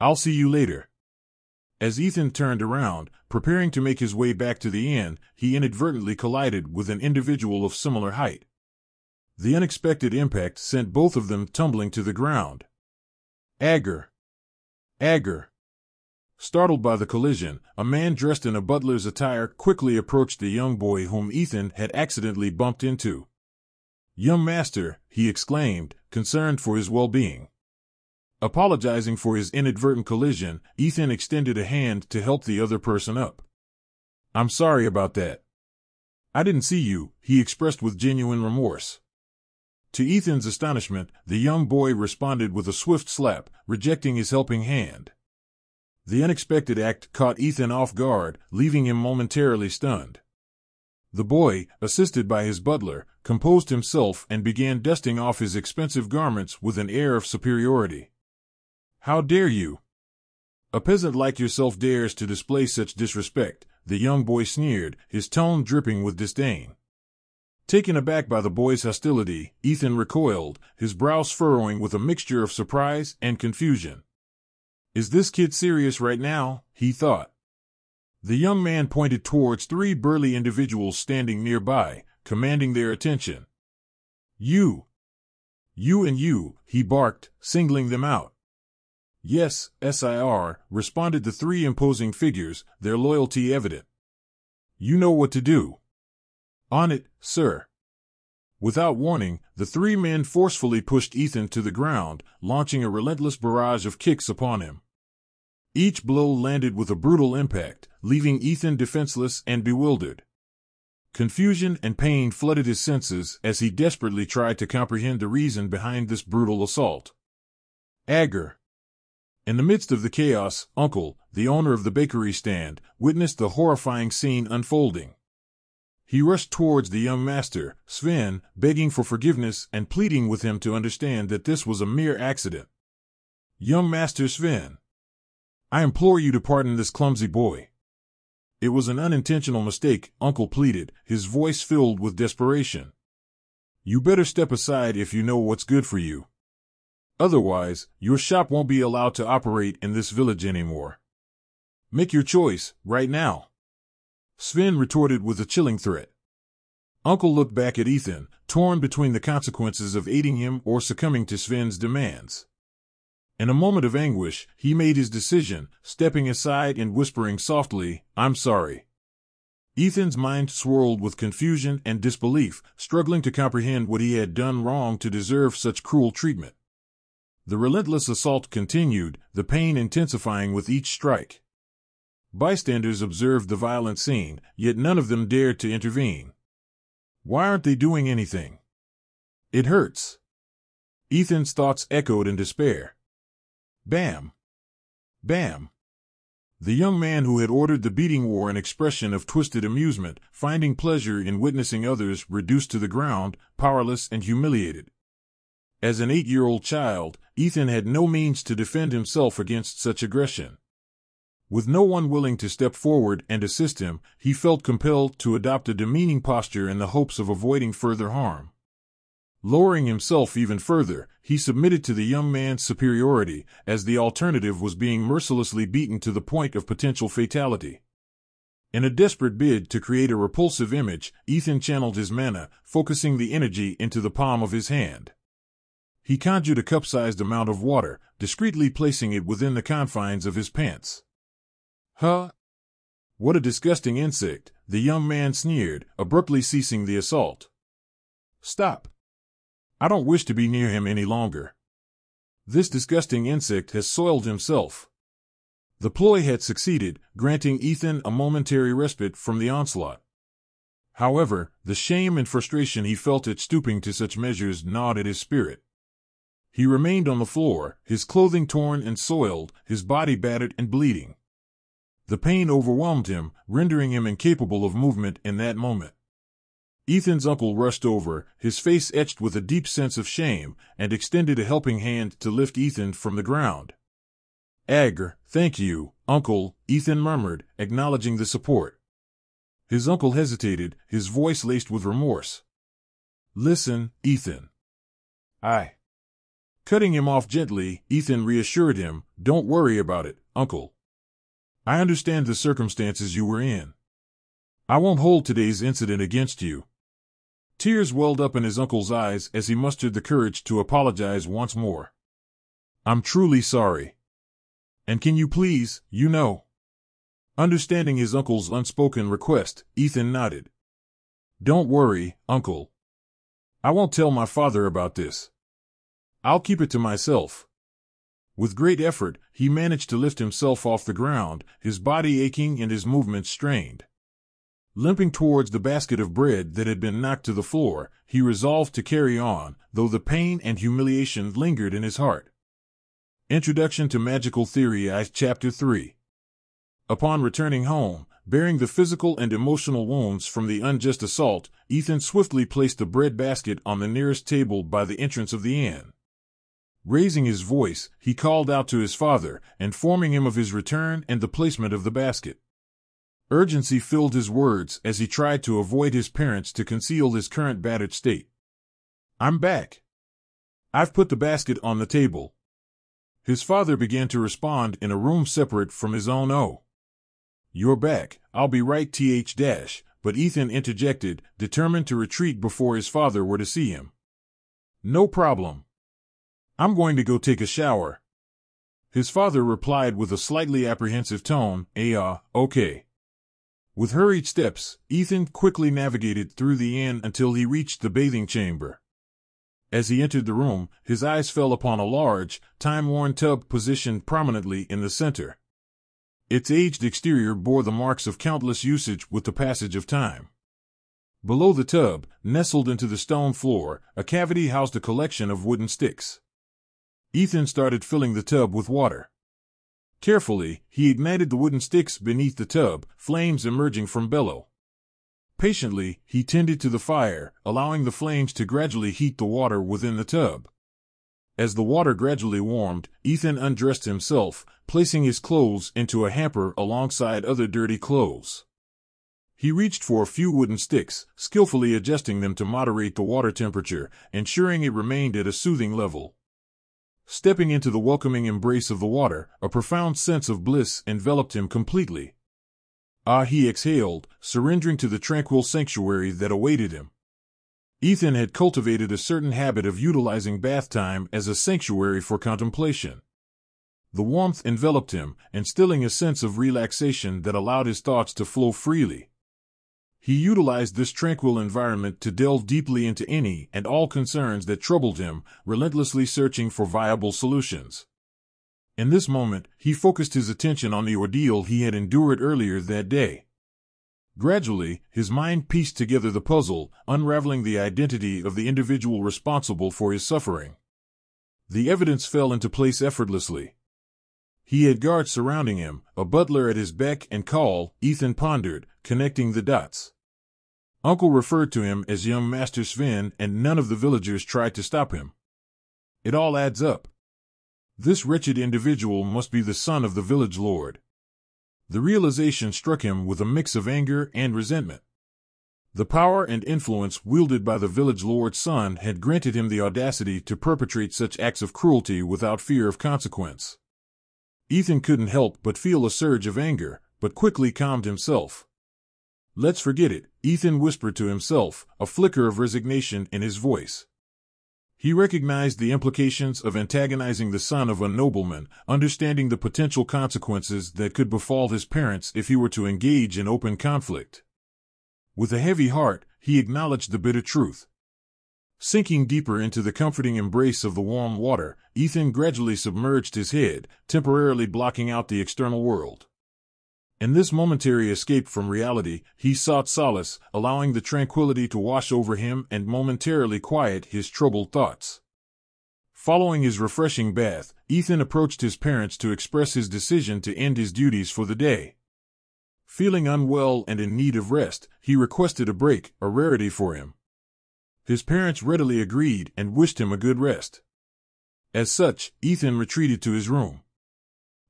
I'll see you later. As Ethan turned around, preparing to make his way back to the inn, he inadvertently collided with an individual of similar height. The unexpected impact sent both of them tumbling to the ground. Agur! Agur! Startled by the collision, a man dressed in a butler's attire quickly approached the young boy whom Ethan had accidentally bumped into. Young master, he exclaimed, concerned for his well-being. Apologizing for his inadvertent collision, Ethan extended a hand to help the other person up. I'm sorry about that. I didn't see you, he expressed with genuine remorse. To Ethan's astonishment, the young boy responded with a swift slap, rejecting his helping hand. The unexpected act caught Ethan off guard, leaving him momentarily stunned. The boy, assisted by his butler, composed himself and began dusting off his expensive garments with an air of superiority. How dare you? A peasant like yourself dares to display such disrespect, the young boy sneered, his tone dripping with disdain. Taken aback by the boy's hostility, Ethan recoiled, his brows furrowing with a mixture of surprise and confusion. Is this kid serious right now? he thought. The young man pointed towards three burly individuals standing nearby, commanding their attention. You! You and you, he barked, singling them out. Yes, SIR, responded the three imposing figures, their loyalty evident. You know what to do. On it, sir. Without warning, the three men forcefully pushed Ethan to the ground, launching a relentless barrage of kicks upon him. Each blow landed with a brutal impact, leaving Ethan defenseless and bewildered. Confusion and pain flooded his senses as he desperately tried to comprehend the reason behind this brutal assault. Agur. In the midst of the chaos, Uncle, the owner of the bakery stand, witnessed the horrifying scene unfolding. He rushed towards the young master, Sven, begging for forgiveness and pleading with him to understand that this was a mere accident. Young Master Sven, I implore you to pardon this clumsy boy. It was an unintentional mistake, Uncle pleaded, his voice filled with desperation. You better step aside if you know what's good for you. Otherwise, your shop won't be allowed to operate in this village anymore. Make your choice, right now. Sven retorted with a chilling threat. Uncle looked back at Ethan, torn between the consequences of aiding him or succumbing to Sven's demands. In a moment of anguish, he made his decision, stepping aside and whispering softly, I'm sorry. Ethan's mind swirled with confusion and disbelief, struggling to comprehend what he had done wrong to deserve such cruel treatment. The relentless assault continued, the pain intensifying with each strike. Bystanders observed the violent scene, yet none of them dared to intervene. Why aren't they doing anything? It hurts. Ethan's thoughts echoed in despair. Bam! Bam! The young man who had ordered the beating wore an expression of twisted amusement, finding pleasure in witnessing others reduced to the ground, powerless and humiliated. As an eight year old child, Ethan had no means to defend himself against such aggression. With no one willing to step forward and assist him, he felt compelled to adopt a demeaning posture in the hopes of avoiding further harm. Lowering himself even further, he submitted to the young man's superiority, as the alternative was being mercilessly beaten to the point of potential fatality. In a desperate bid to create a repulsive image, Ethan channeled his mana, focusing the energy into the palm of his hand. He conjured a cup-sized amount of water, discreetly placing it within the confines of his pants. Huh? What a disgusting insect, the young man sneered, abruptly ceasing the assault. Stop. I don't wish to be near him any longer. This disgusting insect has soiled himself. The ploy had succeeded, granting Ethan a momentary respite from the onslaught. However, the shame and frustration he felt at stooping to such measures gnawed at his spirit. He remained on the floor, his clothing torn and soiled, his body battered and bleeding. The pain overwhelmed him, rendering him incapable of movement in that moment. Ethan's uncle rushed over, his face etched with a deep sense of shame, and extended a helping hand to lift Ethan from the ground. Agger, thank you, uncle, Ethan murmured, acknowledging the support. His uncle hesitated, his voice laced with remorse. Listen, Ethan. I. Cutting him off gently, Ethan reassured him, Don't worry about it, uncle. I understand the circumstances you were in. I won't hold today's incident against you. Tears welled up in his uncle's eyes as he mustered the courage to apologize once more. I'm truly sorry. And can you please, you know? Understanding his uncle's unspoken request, Ethan nodded. Don't worry, uncle. I won't tell my father about this. I'll keep it to myself. With great effort, he managed to lift himself off the ground, his body aching and his movements strained. Limping towards the basket of bread that had been knocked to the floor, he resolved to carry on, though the pain and humiliation lingered in his heart. Introduction to Magical Theory I Chapter 3 Upon returning home, bearing the physical and emotional wounds from the unjust assault, Ethan swiftly placed the bread basket on the nearest table by the entrance of the inn. Raising his voice, he called out to his father, informing him of his return and the placement of the basket. Urgency filled his words as he tried to avoid his parents to conceal his current battered state. I'm back. I've put the basket on the table. His father began to respond in a room separate from his own. Oh. You're back. I'll be right th dash, but Ethan interjected, determined to retreat before his father were to see him. No problem. I'm going to go take a shower. His father replied with a slightly apprehensive tone, Ah, okay. With hurried steps, Ethan quickly navigated through the inn until he reached the bathing chamber. As he entered the room, his eyes fell upon a large, time-worn tub positioned prominently in the center. Its aged exterior bore the marks of countless usage with the passage of time. Below the tub, nestled into the stone floor, a cavity housed a collection of wooden sticks. Ethan started filling the tub with water. Carefully, he ignited the wooden sticks beneath the tub, flames emerging from below. Patiently, he tended to the fire, allowing the flames to gradually heat the water within the tub. As the water gradually warmed, Ethan undressed himself, placing his clothes into a hamper alongside other dirty clothes. He reached for a few wooden sticks, skillfully adjusting them to moderate the water temperature, ensuring it remained at a soothing level. Stepping into the welcoming embrace of the water, a profound sense of bliss enveloped him completely. Ah, he exhaled, surrendering to the tranquil sanctuary that awaited him. Ethan had cultivated a certain habit of utilizing bath time as a sanctuary for contemplation. The warmth enveloped him, instilling a sense of relaxation that allowed his thoughts to flow freely. He utilized this tranquil environment to delve deeply into any and all concerns that troubled him, relentlessly searching for viable solutions. In this moment, he focused his attention on the ordeal he had endured earlier that day. Gradually, his mind pieced together the puzzle, unraveling the identity of the individual responsible for his suffering. The evidence fell into place effortlessly. He had guards surrounding him, a butler at his beck and call, Ethan pondered, connecting the dots. Uncle referred to him as young Master Sven, and none of the villagers tried to stop him. It all adds up. This wretched individual must be the son of the village lord. The realization struck him with a mix of anger and resentment. The power and influence wielded by the village lord's son had granted him the audacity to perpetrate such acts of cruelty without fear of consequence. Ethan couldn't help but feel a surge of anger, but quickly calmed himself. Let's forget it, Ethan whispered to himself, a flicker of resignation in his voice. He recognized the implications of antagonizing the son of a nobleman, understanding the potential consequences that could befall his parents if he were to engage in open conflict. With a heavy heart, he acknowledged the bitter truth. Sinking deeper into the comforting embrace of the warm water, Ethan gradually submerged his head, temporarily blocking out the external world. In this momentary escape from reality, he sought solace, allowing the tranquility to wash over him and momentarily quiet his troubled thoughts. Following his refreshing bath, Ethan approached his parents to express his decision to end his duties for the day. Feeling unwell and in need of rest, he requested a break, a rarity for him. His parents readily agreed and wished him a good rest. As such, Ethan retreated to his room.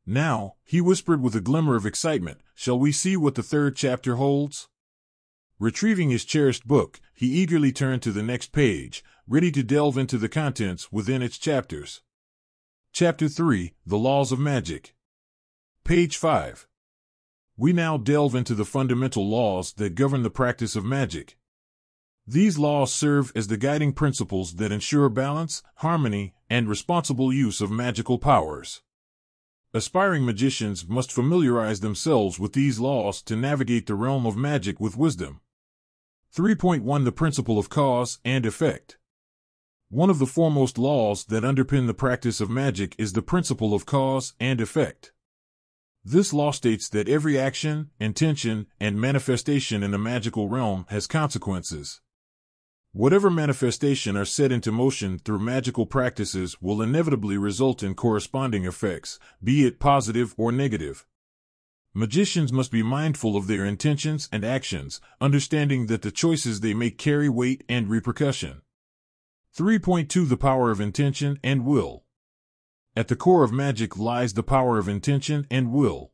Now, he whispered with a glimmer of excitement, shall we see what the third chapter holds? Retrieving his cherished book, he eagerly turned to the next page, ready to delve into the contents within its chapters. Chapter 3 The Laws of Magic. Page 5. We now delve into the fundamental laws that govern the practice of magic. These laws serve as the guiding principles that ensure balance, harmony, and responsible use of magical powers. Aspiring magicians must familiarize themselves with these laws to navigate the realm of magic with wisdom. 3.1 The Principle of Cause and Effect. One of the foremost laws that underpin the practice of magic is the principle of cause and effect. This law states that every action, intention, and manifestation in the magical realm has consequences. Whatever manifestation are set into motion through magical practices will inevitably result in corresponding effects, be it positive or negative. Magicians must be mindful of their intentions and actions, understanding that the choices they make carry weight and repercussion. 3.2 The Power of Intention and Will. At the core of magic lies the power of intention and will.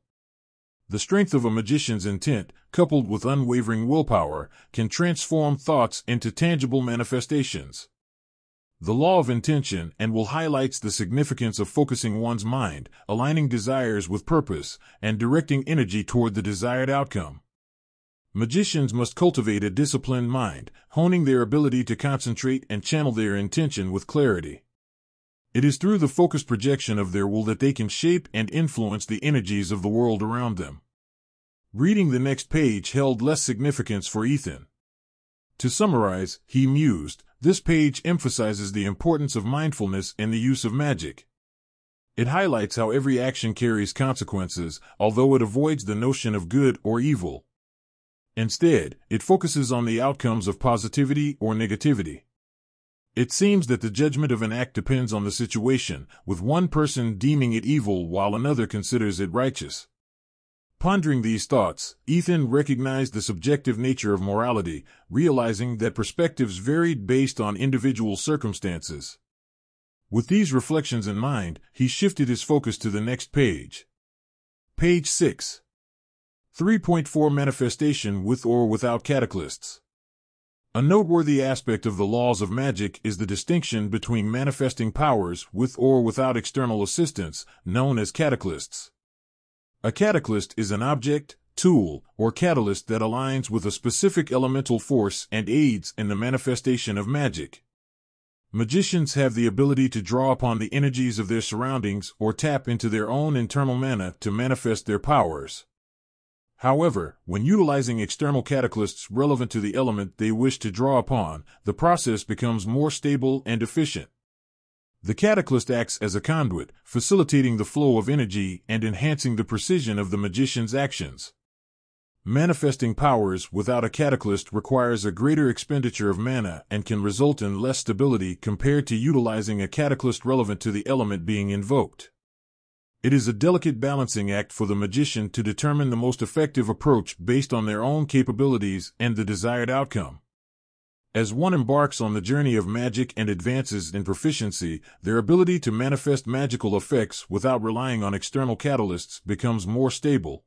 The strength of a magician's intent, coupled with unwavering willpower, can transform thoughts into tangible manifestations. The law of intention and will highlights the significance of focusing one's mind, aligning desires with purpose, and directing energy toward the desired outcome. Magicians must cultivate a disciplined mind, honing their ability to concentrate and channel their intention with clarity. It is through the focused projection of their will that they can shape and influence the energies of the world around them. Reading the next page held less significance for Ethan. To summarize, he mused, this page emphasizes the importance of mindfulness in the use of magic. It highlights how every action carries consequences, although it avoids the notion of good or evil. Instead, it focuses on the outcomes of positivity or negativity. It seems that the judgment of an act depends on the situation, with one person deeming it evil while another considers it righteous. Pondering these thoughts, Ethan recognized the subjective nature of morality, realizing that perspectives varied based on individual circumstances. With these reflections in mind, he shifted his focus to the next page. Page 6. 3.4 Manifestation with or without catalysts. A noteworthy aspect of the laws of magic is the distinction between manifesting powers with or without external assistance, known as catalysts. A catalyst is an object, tool, or catalyst that aligns with a specific elemental force and aids in the manifestation of magic. Magicians have the ability to draw upon the energies of their surroundings or tap into their own internal mana to manifest their powers. However, when utilizing external catalysts relevant to the element they wish to draw upon, the process becomes more stable and efficient. The catalyst acts as a conduit, facilitating the flow of energy and enhancing the precision of the magician's actions. Manifesting powers without a catalyst requires a greater expenditure of mana and can result in less stability compared to utilizing a catalyst relevant to the element being invoked. It is a delicate balancing act for the magician to determine the most effective approach based on their own capabilities and the desired outcome. As one embarks on the journey of magic and advances in proficiency, their ability to manifest magical effects without relying on external catalysts becomes more stable.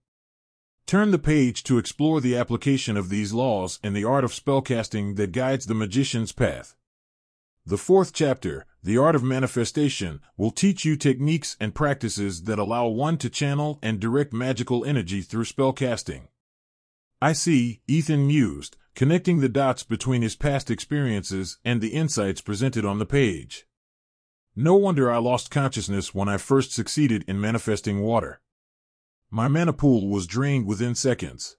Turn the page to explore the application of these laws and the art of spellcasting that guides the magician's path. The fourth chapter, The Art of Manifestation, will teach you techniques and practices that allow one to channel and direct magical energy through spellcasting. I see, Ethan mused, connecting the dots between his past experiences and the insights presented on the page. No wonder I lost consciousness when I first succeeded in manifesting water. My mana pool was drained within seconds.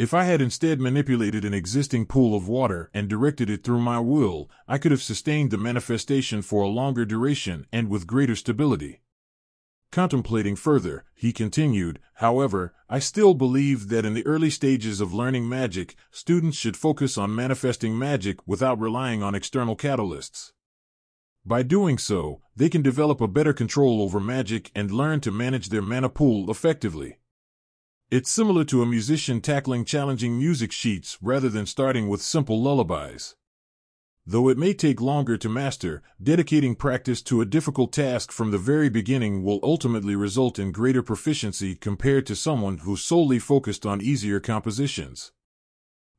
If I had instead manipulated an existing pool of water and directed it through my will, I could have sustained the manifestation for a longer duration and with greater stability. Contemplating further, he continued, however, I still believe that in the early stages of learning magic, students should focus on manifesting magic without relying on external catalysts. By doing so, they can develop a better control over magic and learn to manage their mana pool effectively. It's similar to a musician tackling challenging music sheets rather than starting with simple lullabies. Though it may take longer to master, dedicating practice to a difficult task from the very beginning will ultimately result in greater proficiency compared to someone who solely focused on easier compositions.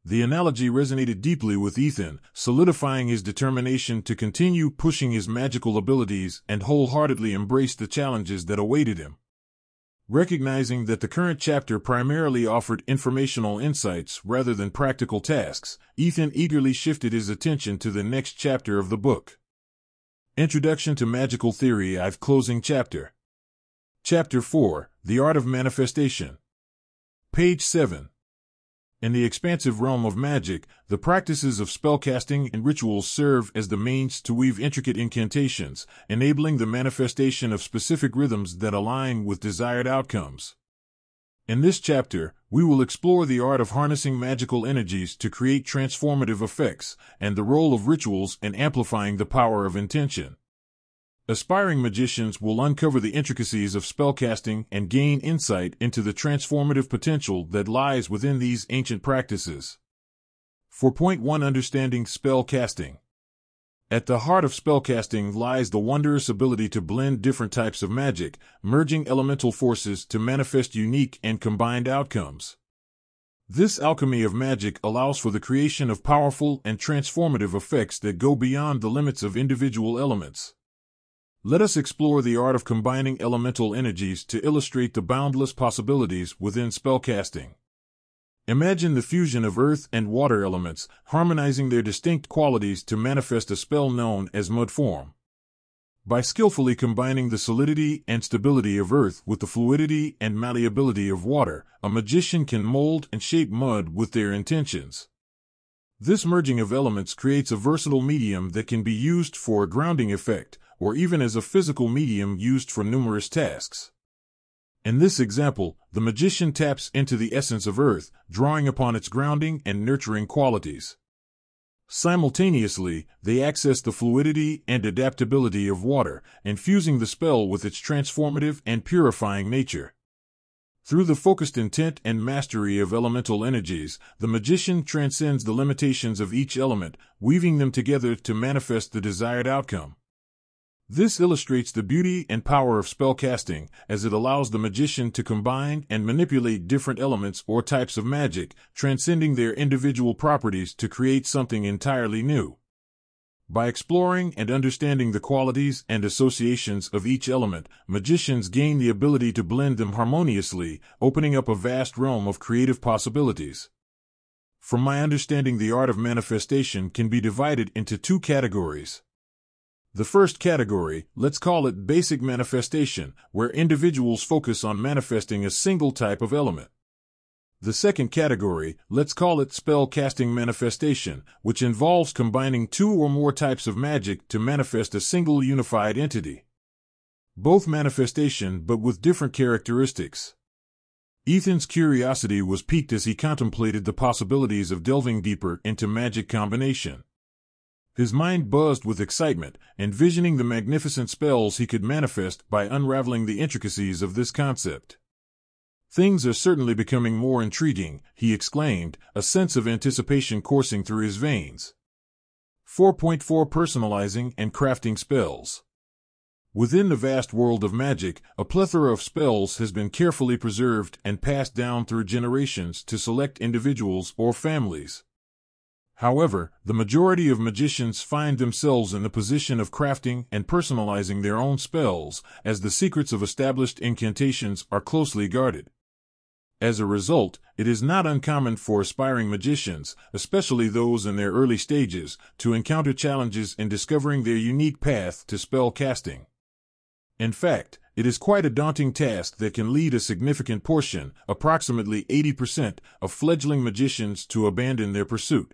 The analogy resonated deeply with Ethan, solidifying his determination to continue pushing his magical abilities and wholeheartedly embrace the challenges that awaited him. Recognizing that the current chapter primarily offered informational insights rather than practical tasks, Ethan eagerly shifted his attention to the next chapter of the book. Introduction to Magical Theory I've closing chapter. Chapter 4 The Art of Manifestation. Page 7. In the expansive realm of magic, the practices of spellcasting and rituals serve as the means to weave intricate incantations, enabling the manifestation of specific rhythms that align with desired outcomes. In this chapter, we will explore the art of harnessing magical energies to create transformative effects, and the role of rituals in amplifying the power of intention. Aspiring magicians will uncover the intricacies of spellcasting and gain insight into the transformative potential that lies within these ancient practices. 4.1 Understanding Spellcasting At the heart of spellcasting lies the wondrous ability to blend different types of magic, merging elemental forces to manifest unique and combined outcomes. This alchemy of magic allows for the creation of powerful and transformative effects that go beyond the limits of individual elements. Let us explore the art of combining elemental energies to illustrate the boundless possibilities within spellcasting. Imagine the fusion of earth and water elements, harmonizing their distinct qualities to manifest a spell known as mud form. By skillfully combining the solidity and stability of earth with the fluidity and malleability of water, a magician can mold and shape mud with their intentions. This merging of elements creates a versatile medium that can be used for a grounding effect, or even as a physical medium used for numerous tasks. In this example, the magician taps into the essence of earth, drawing upon its grounding and nurturing qualities. Simultaneously, they access the fluidity and adaptability of water, infusing the spell with its transformative and purifying nature. Through the focused intent and mastery of elemental energies, the magician transcends the limitations of each element, weaving them together to manifest the desired outcome. This illustrates the beauty and power of spellcasting, as it allows the magician to combine and manipulate different elements or types of magic, transcending their individual properties to create something entirely new. By exploring and understanding the qualities and associations of each element, magicians gain the ability to blend them harmoniously, opening up a vast realm of creative possibilities. From my understanding, the art of manifestation can be divided into two categories. The first category, let's call it basic manifestation, where individuals focus on manifesting a single type of element. The second category, let's call it spell casting manifestation, which involves combining two or more types of magic to manifest a single unified entity. Both manifestation, but with different characteristics. Ethan's curiosity was piqued as he contemplated the possibilities of delving deeper into magic combination. His mind buzzed with excitement, envisioning the magnificent spells he could manifest by unraveling the intricacies of this concept. Things are certainly becoming more intriguing, he exclaimed, a sense of anticipation coursing through his veins. 4.4 Personalizing and Crafting Spells Within the vast world of magic, a plethora of spells has been carefully preserved and passed down through generations to select individuals or families. However, the majority of magicians find themselves in the position of crafting and personalizing their own spells, as the secrets of established incantations are closely guarded. As a result, it is not uncommon for aspiring magicians, especially those in their early stages, to encounter challenges in discovering their unique path to spell casting. In fact, it is quite a daunting task that can lead a significant portion, approximately 80%, of fledgling magicians to abandon their pursuit.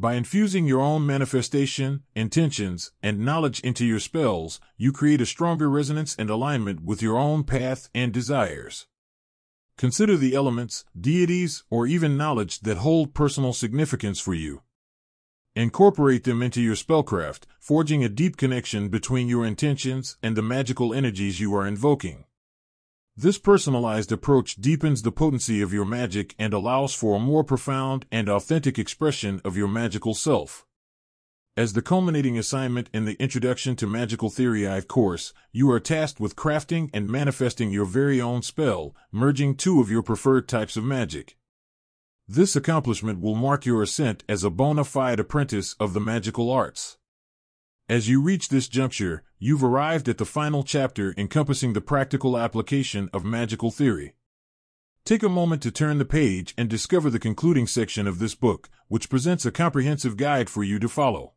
By infusing your own manifestation, intentions, and knowledge into your spells, you create a stronger resonance and alignment with your own path and desires. Consider the elements, deities, or even knowledge that hold personal significance for you. Incorporate them into your spellcraft, forging a deep connection between your intentions and the magical energies you are invoking. This personalized approach deepens the potency of your magic and allows for a more profound and authentic expression of your magical self. As the culminating assignment in the Introduction to Magical Theory I course, you are tasked with crafting and manifesting your very own spell, merging two of your preferred types of magic. This accomplishment will mark your ascent as a bona fide apprentice of the magical arts. As you reach this juncture, you've arrived at the final chapter encompassing the practical application of magical theory. Take a moment to turn the page and discover the concluding section of this book, which presents a comprehensive guide for you to follow.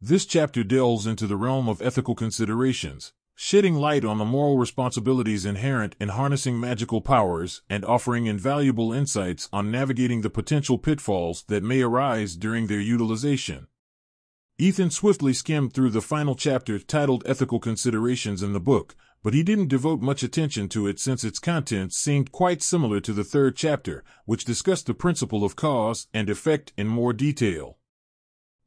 This chapter delves into the realm of ethical considerations, shedding light on the moral responsibilities inherent in harnessing magical powers and offering invaluable insights on navigating the potential pitfalls that may arise during their utilization. Ethan swiftly skimmed through the final chapter titled Ethical Considerations in the book, but he didn't devote much attention to it since its contents seemed quite similar to the third chapter, which discussed the principle of cause and effect in more detail.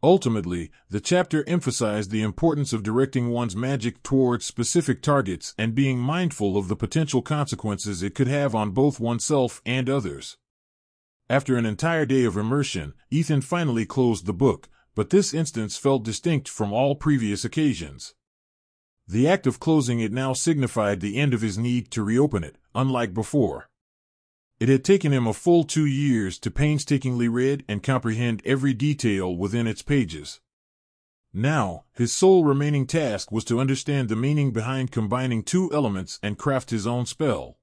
Ultimately, the chapter emphasized the importance of directing one's magic towards specific targets and being mindful of the potential consequences it could have on both oneself and others. After an entire day of immersion, Ethan finally closed the book, but this instance felt distinct from all previous occasions. The act of closing it now signified the end of his need to reopen it, unlike before. It had taken him a full two years to painstakingly read and comprehend every detail within its pages. Now, his sole remaining task was to understand the meaning behind combining two elements and craft his own spell.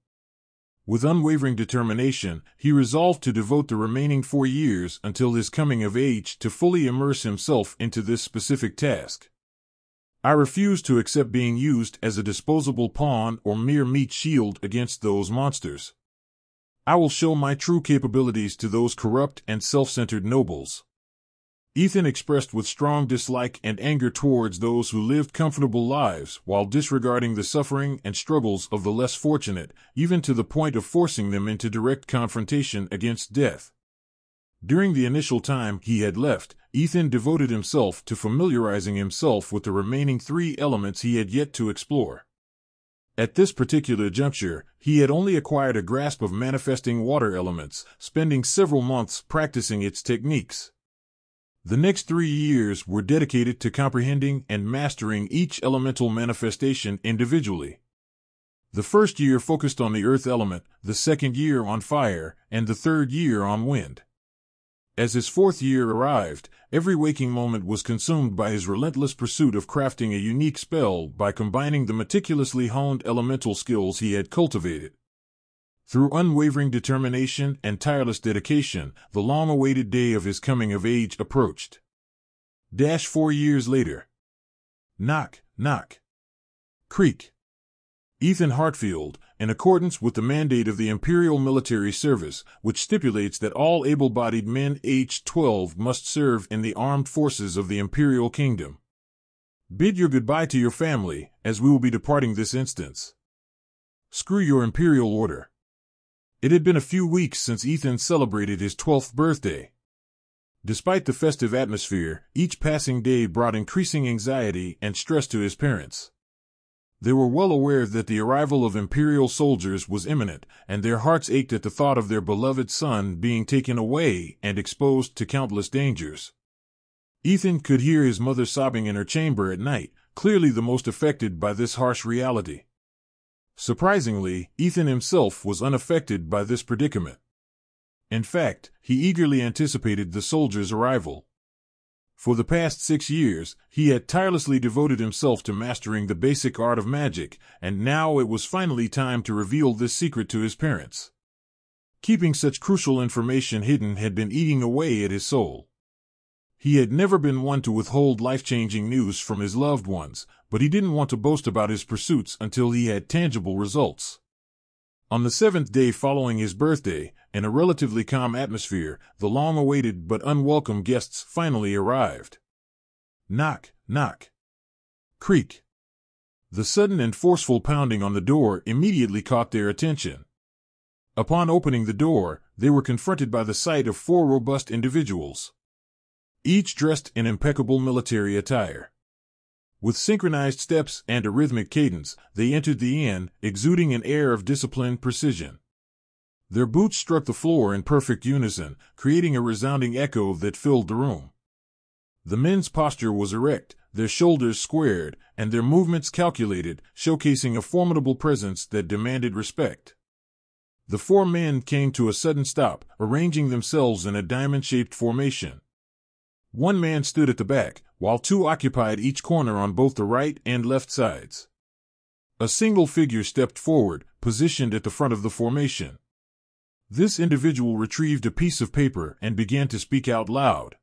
With unwavering determination, he resolved to devote the remaining four years until his coming of age to fully immerse himself into this specific task. I refuse to accept being used as a disposable pawn or mere meat shield against those monsters. I will show my true capabilities to those corrupt and self-centered nobles. Ethan expressed with strong dislike and anger towards those who lived comfortable lives while disregarding the suffering and struggles of the less fortunate, even to the point of forcing them into direct confrontation against death. During the initial time he had left, Ethan devoted himself to familiarizing himself with the remaining three elements he had yet to explore. At this particular juncture, he had only acquired a grasp of manifesting water elements, spending several months practicing its techniques. The next three years were dedicated to comprehending and mastering each elemental manifestation individually. The first year focused on the earth element, the second year on fire, and the third year on wind. As his fourth year arrived, every waking moment was consumed by his relentless pursuit of crafting a unique spell by combining the meticulously honed elemental skills he had cultivated. Through unwavering determination and tireless dedication, the long awaited day of his coming of age approached. Dash four years later. Knock, knock. Creak. Ethan Hartfield, in accordance with the mandate of the Imperial Military Service, which stipulates that all able bodied men aged 12 must serve in the armed forces of the Imperial Kingdom. Bid your goodbye to your family, as we will be departing this instance. Screw your Imperial Order. It had been a few weeks since Ethan celebrated his 12th birthday. Despite the festive atmosphere, each passing day brought increasing anxiety and stress to his parents. They were well aware that the arrival of Imperial soldiers was imminent, and their hearts ached at the thought of their beloved son being taken away and exposed to countless dangers. Ethan could hear his mother sobbing in her chamber at night, clearly the most affected by this harsh reality. Surprisingly, Ethan himself was unaffected by this predicament. In fact, he eagerly anticipated the soldiers' arrival. For the past six years, he had tirelessly devoted himself to mastering the basic art of magic, and now it was finally time to reveal this secret to his parents. Keeping such crucial information hidden had been eating away at his soul. He had never been one to withhold life changing news from his loved ones, but he didn't want to boast about his pursuits until he had tangible results. On the seventh day following his birthday, in a relatively calm atmosphere, the long awaited but unwelcome guests finally arrived. Knock, knock. Creak. The sudden and forceful pounding on the door immediately caught their attention. Upon opening the door, they were confronted by the sight of four robust individuals, each dressed in impeccable military attire. With synchronized steps and a rhythmic cadence, they entered the inn, exuding an air of disciplined precision. Their boots struck the floor in perfect unison, creating a resounding echo that filled the room. The men's posture was erect, their shoulders squared, and their movements calculated, showcasing a formidable presence that demanded respect. The four men came to a sudden stop, arranging themselves in a diamond shaped formation. One man stood at the back, while two occupied each corner on both the right and left sides. A single figure stepped forward, positioned at the front of the formation. This individual retrieved a piece of paper and began to speak out loud.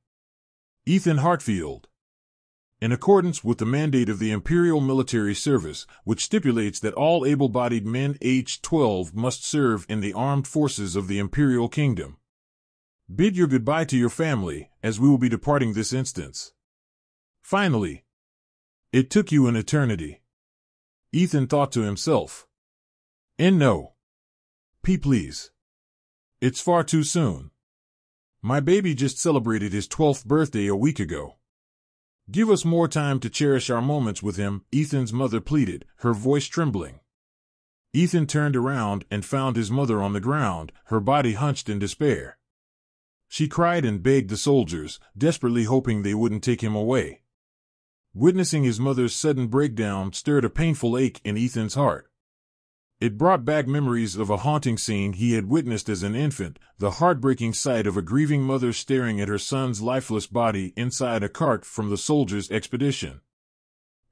Ethan Hartfield. In accordance with the mandate of the Imperial Military Service, which stipulates that all able bodied men aged 12 must serve in the armed forces of the Imperial Kingdom. Bid your goodbye to your family, as we will be departing this instance. Finally, it took you an eternity. Ethan thought to himself. And no. P please. It's far too soon. My baby just celebrated his 12th birthday a week ago. Give us more time to cherish our moments with him, Ethan's mother pleaded, her voice trembling. Ethan turned around and found his mother on the ground, her body hunched in despair. She cried and begged the soldiers, desperately hoping they wouldn't take him away. Witnessing his mother's sudden breakdown stirred a painful ache in Ethan's heart. It brought back memories of a haunting scene he had witnessed as an infant, the heartbreaking sight of a grieving mother staring at her son's lifeless body inside a cart from the soldiers' expedition.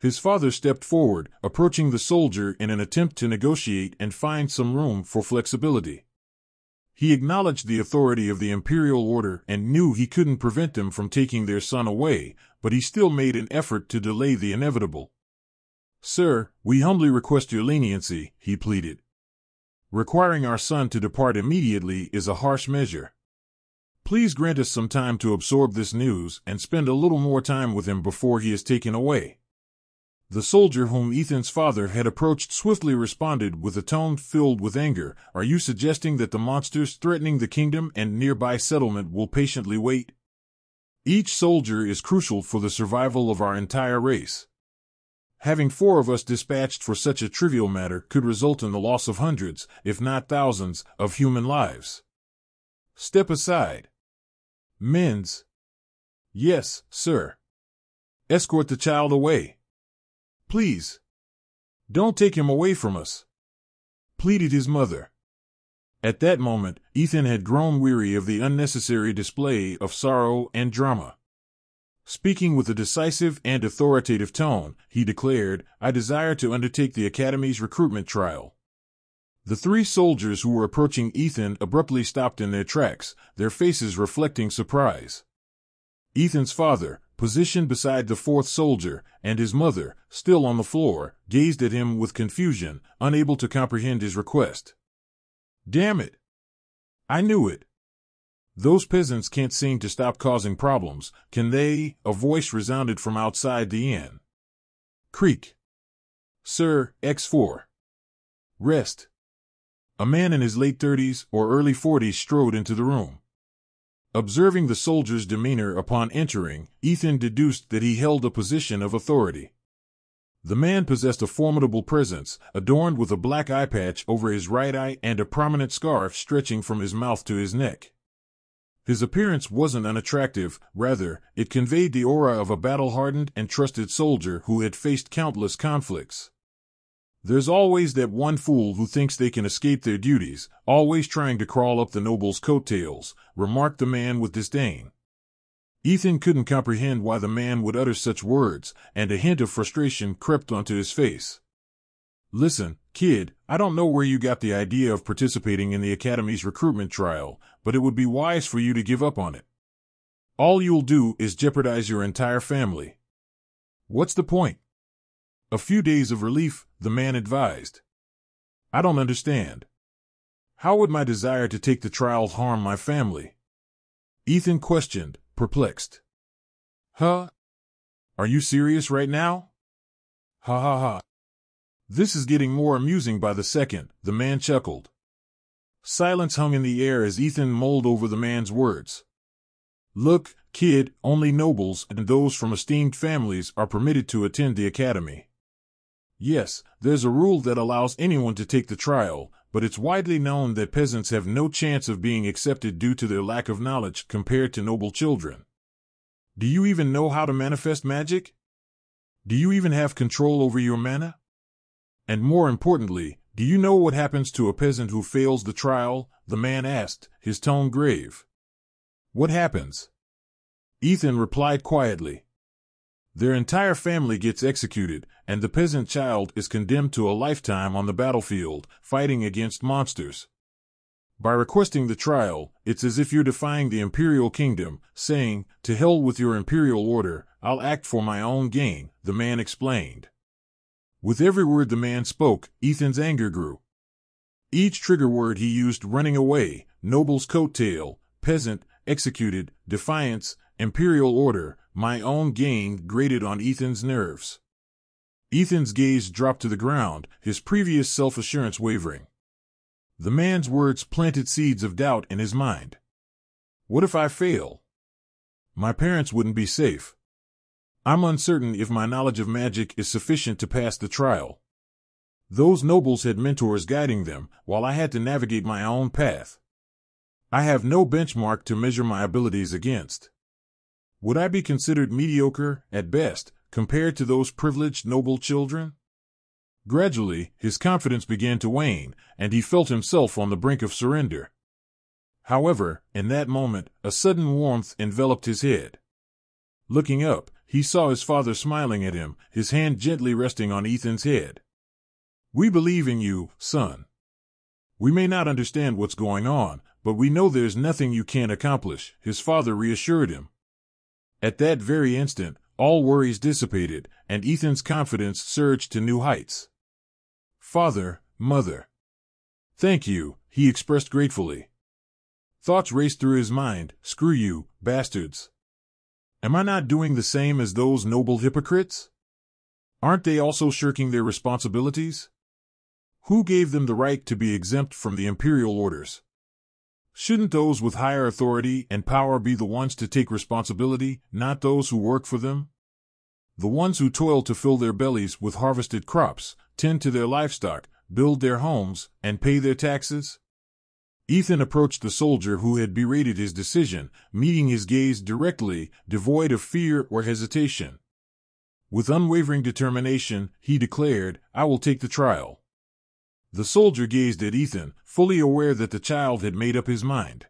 His father stepped forward, approaching the soldier in an attempt to negotiate and find some room for flexibility. He acknowledged the authority of the imperial order and knew he couldn't prevent them from taking their son away, but he still made an effort to delay the inevitable. Sir, we humbly request your leniency, he pleaded. Requiring our son to depart immediately is a harsh measure. Please grant us some time to absorb this news and spend a little more time with him before he is taken away. The soldier whom Ethan's father had approached swiftly responded with a tone filled with anger. Are you suggesting that the monsters threatening the kingdom and nearby settlement will patiently wait? Each soldier is crucial for the survival of our entire race. Having four of us dispatched for such a trivial matter could result in the loss of hundreds, if not thousands, of human lives. Step aside. Men's. Yes, sir. Escort the child away. Please. Don't take him away from us. Pleaded his mother. At that moment, Ethan had grown weary of the unnecessary display of sorrow and drama. Speaking with a decisive and authoritative tone, he declared, I desire to undertake the Academy's recruitment trial. The three soldiers who were approaching Ethan abruptly stopped in their tracks, their faces reflecting surprise. Ethan's father, positioned beside the fourth soldier, and his mother, still on the floor, gazed at him with confusion, unable to comprehend his request. Damn it! I knew it. Those peasants can't seem to stop causing problems, can they? A voice resounded from outside the inn. Creak. Sir, X4. Rest. A man in his late thirties or early forties strode into the room. Observing the soldier's demeanor upon entering, Ethan deduced that he held a position of authority. The man possessed a formidable presence, adorned with a black eye patch over his right eye and a prominent scarf stretching from his mouth to his neck. His appearance wasn't unattractive, rather, it conveyed the aura of a battle hardened and trusted soldier who had faced countless conflicts. There's always that one fool who thinks they can escape their duties, always trying to crawl up the noble's coattails, remarked the man with disdain. Ethan couldn't comprehend why the man would utter such words, and a hint of frustration crept onto his face. Listen, kid, I don't know where you got the idea of participating in the Academy's recruitment trial, but it would be wise for you to give up on it. All you'll do is jeopardize your entire family. What's the point? A few days of relief, the man advised. I don't understand. How would my desire to take the trial harm my family? Ethan questioned, perplexed. Huh? Are you serious right now? Ha ha ha. This is getting more amusing by the second, the man chuckled. Silence hung in the air as Ethan mulled over the man's words. Look, kid, only nobles and those from esteemed families are permitted to attend the academy. Yes, there's a rule that allows anyone to take the trial, but it's widely known that peasants have no chance of being accepted due to their lack of knowledge compared to noble children. Do you even know how to manifest magic? Do you even have control over your mana? And more importantly, do you know what happens to a peasant who fails the trial? The man asked, his tone grave. What happens? Ethan replied quietly. Their entire family gets executed, and the peasant child is condemned to a lifetime on the battlefield, fighting against monsters. By requesting the trial, it's as if you're defying the imperial kingdom, saying, To hell with your imperial order, I'll act for my own gain, the man explained. With every word the man spoke, Ethan's anger grew. Each trigger word he used running away, noble's coattail, peasant, executed, defiance, imperial order, my own gain grated on Ethan's nerves. Ethan's gaze dropped to the ground, his previous self assurance wavering. The man's words planted seeds of doubt in his mind. What if I fail? My parents wouldn't be safe. I'm uncertain if my knowledge of magic is sufficient to pass the trial. Those nobles had mentors guiding them, while I had to navigate my own path. I have no benchmark to measure my abilities against. Would I be considered mediocre, at best, compared to those privileged noble children? Gradually, his confidence began to wane, and he felt himself on the brink of surrender. However, in that moment, a sudden warmth enveloped his head. Looking up, he saw his father smiling at him, his hand gently resting on Ethan's head. We believe in you, son. We may not understand what's going on, but we know there's nothing you can't accomplish, his father reassured him. At that very instant, all worries dissipated, and Ethan's confidence surged to new heights. Father, mother. Thank you, he expressed gratefully. Thoughts raced through his mind screw you, bastards. Am I not doing the same as those noble hypocrites? Aren't they also shirking their responsibilities? Who gave them the right to be exempt from the imperial orders? Shouldn't those with higher authority and power be the ones to take responsibility, not those who work for them? The ones who toil to fill their bellies with harvested crops, tend to their livestock, build their homes, and pay their taxes? Ethan approached the soldier who had berated his decision, meeting his gaze directly, devoid of fear or hesitation. With unwavering determination, he declared, I will take the trial. The soldier gazed at Ethan, fully aware that the child had made up his mind.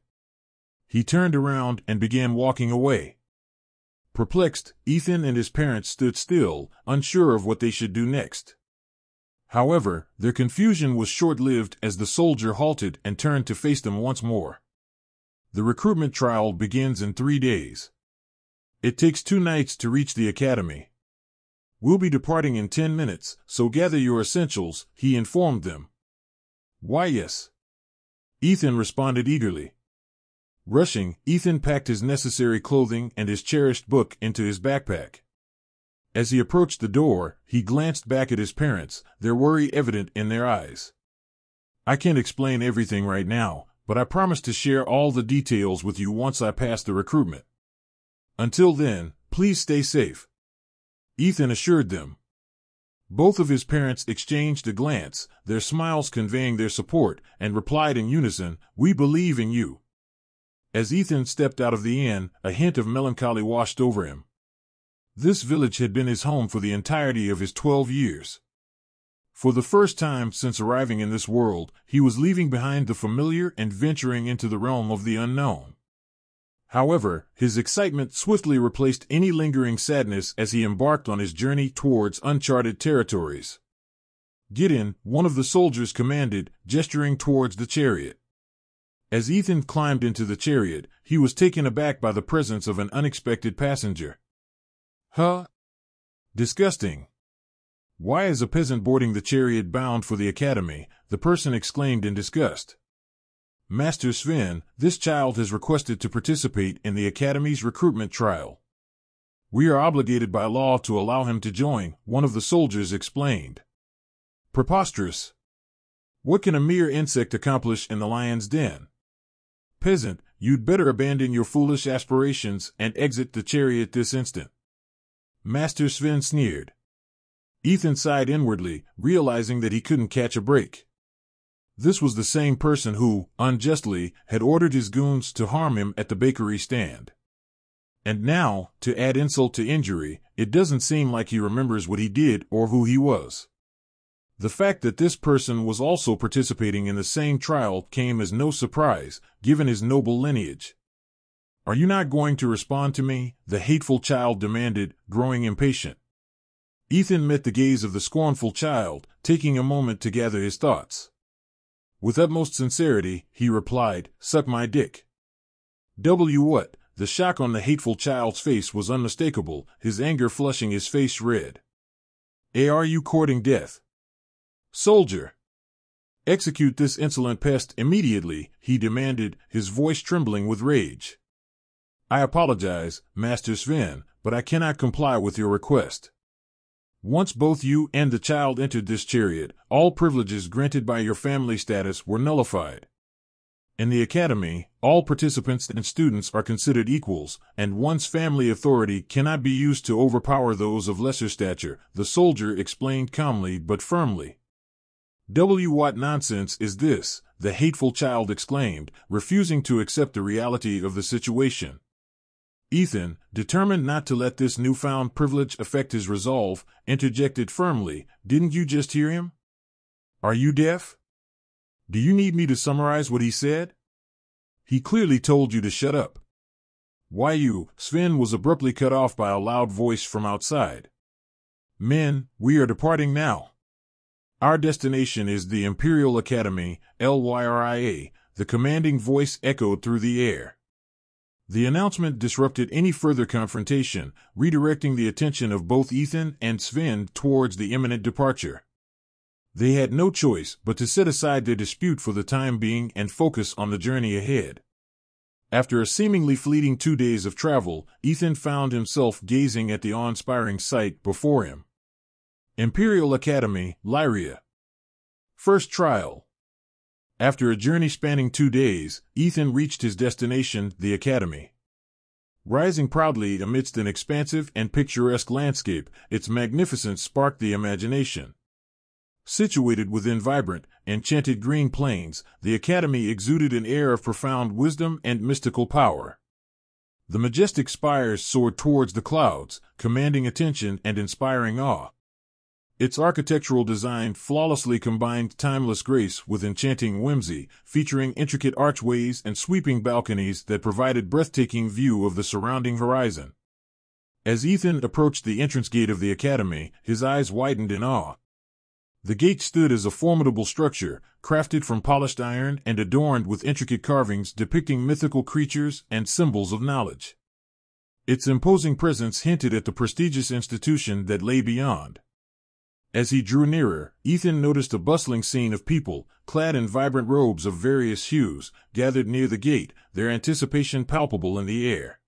He turned around and began walking away. Perplexed, Ethan and his parents stood still, unsure of what they should do next. However, their confusion was short lived as the soldier halted and turned to face them once more. The recruitment trial begins in three days. It takes two nights to reach the academy. We'll be departing in ten minutes, so gather your essentials, he informed them. Why, yes. Ethan responded eagerly. Rushing, Ethan packed his necessary clothing and his cherished book into his backpack. As he approached the door, he glanced back at his parents, their worry evident in their eyes. I can't explain everything right now, but I promise to share all the details with you once I pass the recruitment. Until then, please stay safe. Ethan assured them. Both of his parents exchanged a glance, their smiles conveying their support, and replied in unison, We believe in you. As Ethan stepped out of the inn, a hint of melancholy washed over him. This village had been his home for the entirety of his twelve years. For the first time since arriving in this world, he was leaving behind the familiar and venturing into the realm of the unknown. However, his excitement swiftly replaced any lingering sadness as he embarked on his journey towards uncharted territories. Get in, one of the soldiers commanded, gesturing towards the chariot. As Ethan climbed into the chariot, he was taken aback by the presence of an unexpected passenger. Huh? Disgusting. Why is a peasant boarding the chariot bound for the academy? The person exclaimed in disgust. Master Sven, this child has requested to participate in the academy's recruitment trial. We are obligated by law to allow him to join, one of the soldiers explained. Preposterous. What can a mere insect accomplish in the lion's den? Peasant, you'd better abandon your foolish aspirations and exit the chariot this instant. Master Sven sneered. Ethan sighed inwardly, realizing that he couldn't catch a break. This was the same person who, unjustly, had ordered his goons to harm him at the bakery stand. And now, to add insult to injury, it doesn't seem like he remembers what he did or who he was. The fact that this person was also participating in the same trial came as no surprise, given his noble lineage. Are you not going to respond to me? The hateful child demanded, growing impatient. Ethan met the gaze of the scornful child, taking a moment to gather his thoughts. With utmost sincerity, he replied, Suck my dick. W what? The shock on the hateful child's face was unmistakable, his anger flushing his face red. A are you courting death? Soldier! Execute this insolent pest immediately, he demanded, his voice trembling with rage. I apologize, Master Sven, but I cannot comply with your request. Once both you and the child entered this chariot, all privileges granted by your family status were nullified. In the academy, all participants and students are considered equals, and one's family authority cannot be used to overpower those of lesser stature, the soldier explained calmly but firmly. W. What nonsense is this? the hateful child exclaimed, refusing to accept the reality of the situation. Ethan, determined not to let this newfound privilege affect his resolve, interjected firmly, Didn't you just hear him? Are you deaf? Do you need me to summarize what he said? He clearly told you to shut up. Why you, Sven was abruptly cut off by a loud voice from outside. Men, we are departing now. Our destination is the Imperial Academy, LYRIA, the commanding voice echoed through the air. The announcement disrupted any further confrontation, redirecting the attention of both Ethan and Sven towards the imminent departure. They had no choice but to set aside their dispute for the time being and focus on the journey ahead. After a seemingly fleeting two days of travel, Ethan found himself gazing at the awe-inspiring sight before him. Imperial Academy, Lyria. First trial. After a journey spanning two days, Ethan reached his destination, the Academy. Rising proudly amidst an expansive and picturesque landscape, its magnificence sparked the imagination. Situated within vibrant, enchanted green plains, the academy exuded an air of profound wisdom and mystical power. The majestic spires soared towards the clouds, commanding attention and inspiring awe. Its architectural design flawlessly combined timeless grace with enchanting whimsy, featuring intricate archways and sweeping balconies that provided breathtaking view of the surrounding horizon. As Ethan approached the entrance gate of the academy, his eyes widened in awe. The gate stood as a formidable structure, crafted from polished iron and adorned with intricate carvings depicting mythical creatures and symbols of knowledge. Its imposing presence hinted at the prestigious institution that lay beyond. As he drew nearer, Ethan noticed a bustling scene of people, clad in vibrant robes of various hues, gathered near the gate, their anticipation palpable in the air.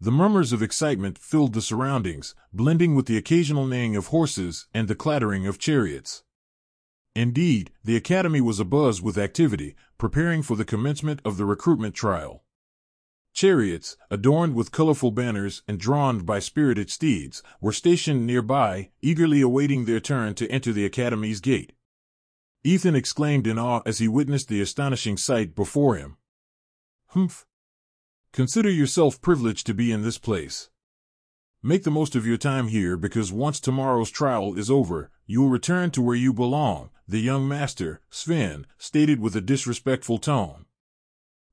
The murmurs of excitement filled the surroundings, blending with the occasional neighing of horses and the clattering of chariots. Indeed, the academy was abuzz with activity, preparing for the commencement of the recruitment trial. Chariots, adorned with colorful banners and drawn by spirited steeds, were stationed nearby, eagerly awaiting their turn to enter the academy's gate. Ethan exclaimed in awe as he witnessed the astonishing sight before him. Humph! Consider yourself privileged to be in this place. Make the most of your time here because once tomorrow's trial is over, you will return to where you belong, the young master, Sven, stated with a disrespectful tone.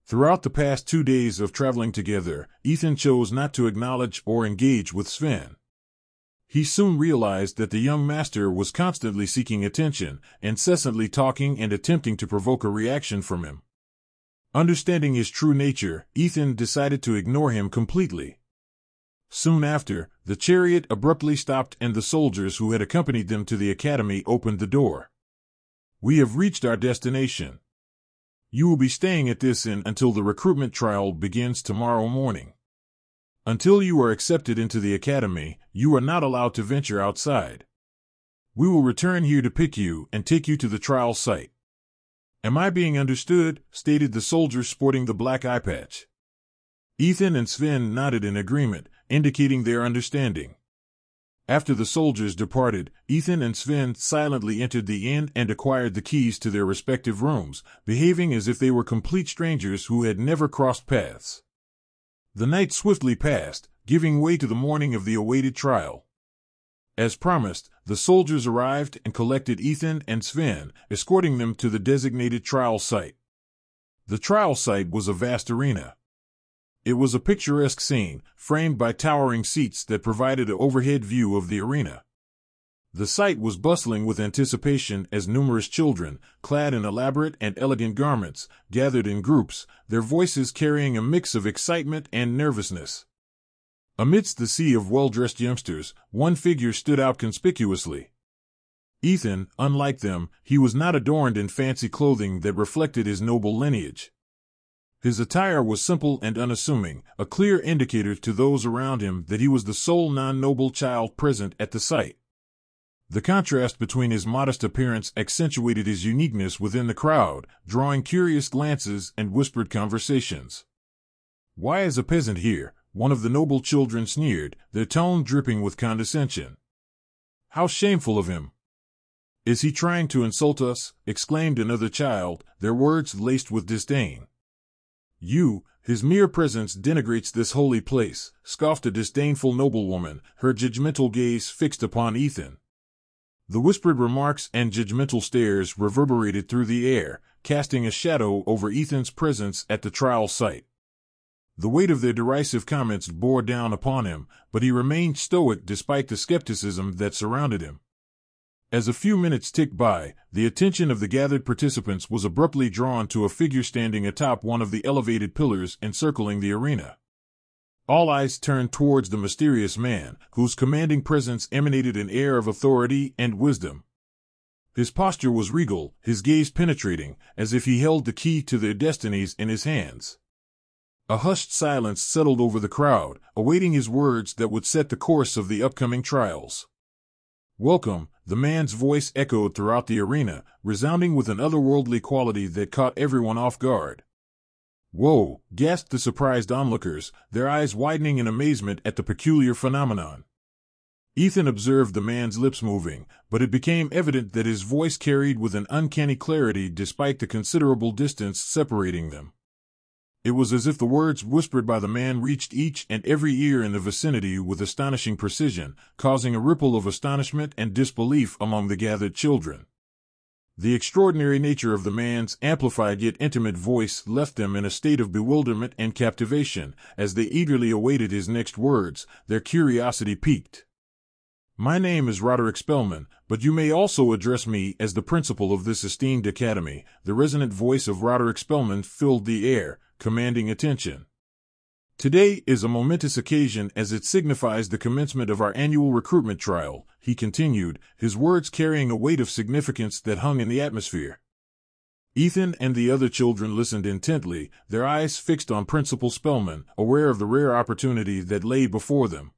Throughout the past two days of traveling together, Ethan chose not to acknowledge or engage with Sven. He soon realized that the young master was constantly seeking attention, incessantly talking and attempting to provoke a reaction from him. Understanding his true nature, Ethan decided to ignore him completely. Soon after, the chariot abruptly stopped and the soldiers who had accompanied them to the academy opened the door. We have reached our destination, you will be staying at this inn until the recruitment trial begins tomorrow morning. Until you are accepted into the academy, you are not allowed to venture outside. We will return here to pick you and take you to the trial site. Am I being understood? stated the soldier sporting the black eye patch. Ethan and Sven nodded in agreement, indicating their understanding. After the soldiers departed, Ethan and Sven silently entered the inn and acquired the keys to their respective rooms, behaving as if they were complete strangers who had never crossed paths. The night swiftly passed, giving way to the morning of the awaited trial. As promised, the soldiers arrived and collected Ethan and Sven, escorting them to the designated trial site. The trial site was a vast arena. It was a picturesque scene, framed by towering seats that provided an overhead view of the arena. The site was bustling with anticipation as numerous children, clad in elaborate and elegant garments, gathered in groups, their voices carrying a mix of excitement and nervousness. Amidst the sea of well dressed youngsters, one figure stood out conspicuously. Ethan, unlike them, he was not adorned in fancy clothing that reflected his noble lineage. His attire was simple and unassuming, a clear indicator to those around him that he was the sole non-noble child present at the site. The contrast between his modest appearance accentuated his uniqueness within the crowd, drawing curious glances and whispered conversations. Why is a peasant here? One of the noble children sneered, their tone dripping with condescension. How shameful of him! Is he trying to insult us? exclaimed another child, their words laced with disdain. You, his mere presence denigrates this holy place, scoffed a disdainful noblewoman, her judgmental gaze fixed upon Ethan. The whispered remarks and judgmental stares reverberated through the air, casting a shadow over Ethan's presence at the trial site. The weight of their derisive comments bore down upon him, but he remained stoic despite the skepticism that surrounded him. As a few minutes ticked by, the attention of the gathered participants was abruptly drawn to a figure standing atop one of the elevated pillars encircling the arena. All eyes turned towards the mysterious man, whose commanding presence emanated an air of authority and wisdom. His posture was regal, his gaze penetrating, as if he held the key to their destinies in his hands. A hushed silence settled over the crowd, awaiting his words that would set the course of the upcoming trials. Welcome, the man's voice echoed throughout the arena, resounding with an otherworldly quality that caught everyone off guard. Whoa, gasped the surprised onlookers, their eyes widening in amazement at the peculiar phenomenon. Ethan observed the man's lips moving, but it became evident that his voice carried with an uncanny clarity despite the considerable distance separating them. It was as if the words whispered by the man reached each and every ear in the vicinity with astonishing precision, causing a ripple of astonishment and disbelief among the gathered children. The extraordinary nature of the man's amplified yet intimate voice left them in a state of bewilderment and captivation as they eagerly awaited his next words, their curiosity piqued. My name is Roderick Spellman, but you may also address me as the principal of this esteemed academy. The resonant voice of Roderick Spellman filled the air, commanding attention. Today is a momentous occasion as it signifies the commencement of our annual recruitment trial, he continued, his words carrying a weight of significance that hung in the atmosphere. Ethan and the other children listened intently, their eyes fixed on Principal Spellman, aware of the rare opportunity that lay before them.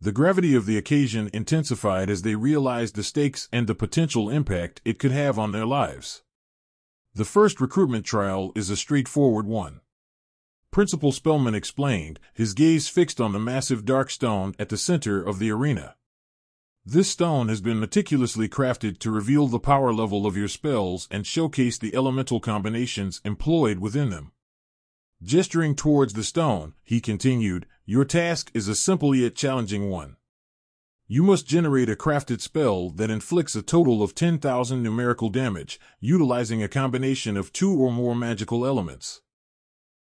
The gravity of the occasion intensified as they realized the stakes and the potential impact it could have on their lives. The first recruitment trial is a straightforward one. Principal Spellman explained, his gaze fixed on the massive dark stone at the center of the arena. This stone has been meticulously crafted to reveal the power level of your spells and showcase the elemental combinations employed within them. Gesturing towards the stone, he continued, Your task is a simple yet challenging one. You must generate a crafted spell that inflicts a total of 10,000 numerical damage, utilizing a combination of two or more magical elements.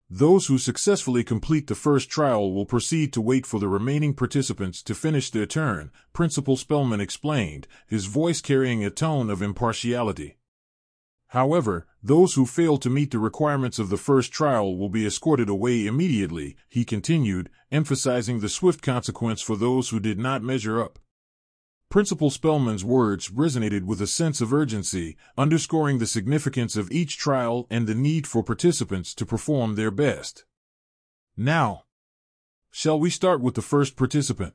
Those who successfully complete the first trial will proceed to wait for the remaining participants to finish their turn, Principal Spellman explained, his voice carrying a tone of impartiality. However, those who fail to meet the requirements of the first trial will be escorted away immediately, he continued, emphasizing the swift consequence for those who did not measure up. Principal Spellman's words resonated with a sense of urgency, underscoring the significance of each trial and the need for participants to perform their best. Now, shall we start with the first participant?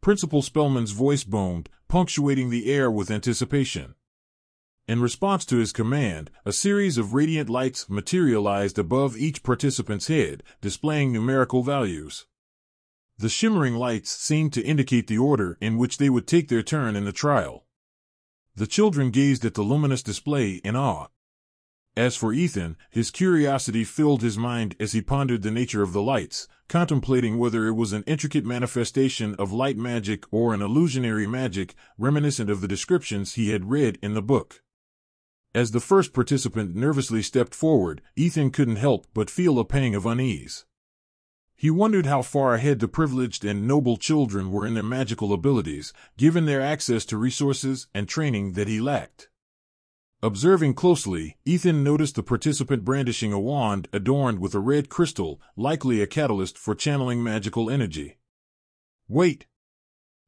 Principal Spellman's voice boomed, punctuating the air with anticipation. In response to his command, a series of radiant lights materialized above each participant's head, displaying numerical values. The shimmering lights seemed to indicate the order in which they would take their turn in the trial. The children gazed at the luminous display in awe. As for Ethan, his curiosity filled his mind as he pondered the nature of the lights, contemplating whether it was an intricate manifestation of light magic or an illusionary magic reminiscent of the descriptions he had read in the book. As the first participant nervously stepped forward, Ethan couldn't help but feel a pang of unease. He wondered how far ahead the privileged and noble children were in their magical abilities, given their access to resources and training that he lacked. Observing closely, Ethan noticed the participant brandishing a wand adorned with a red crystal, likely a catalyst for channeling magical energy. Wait!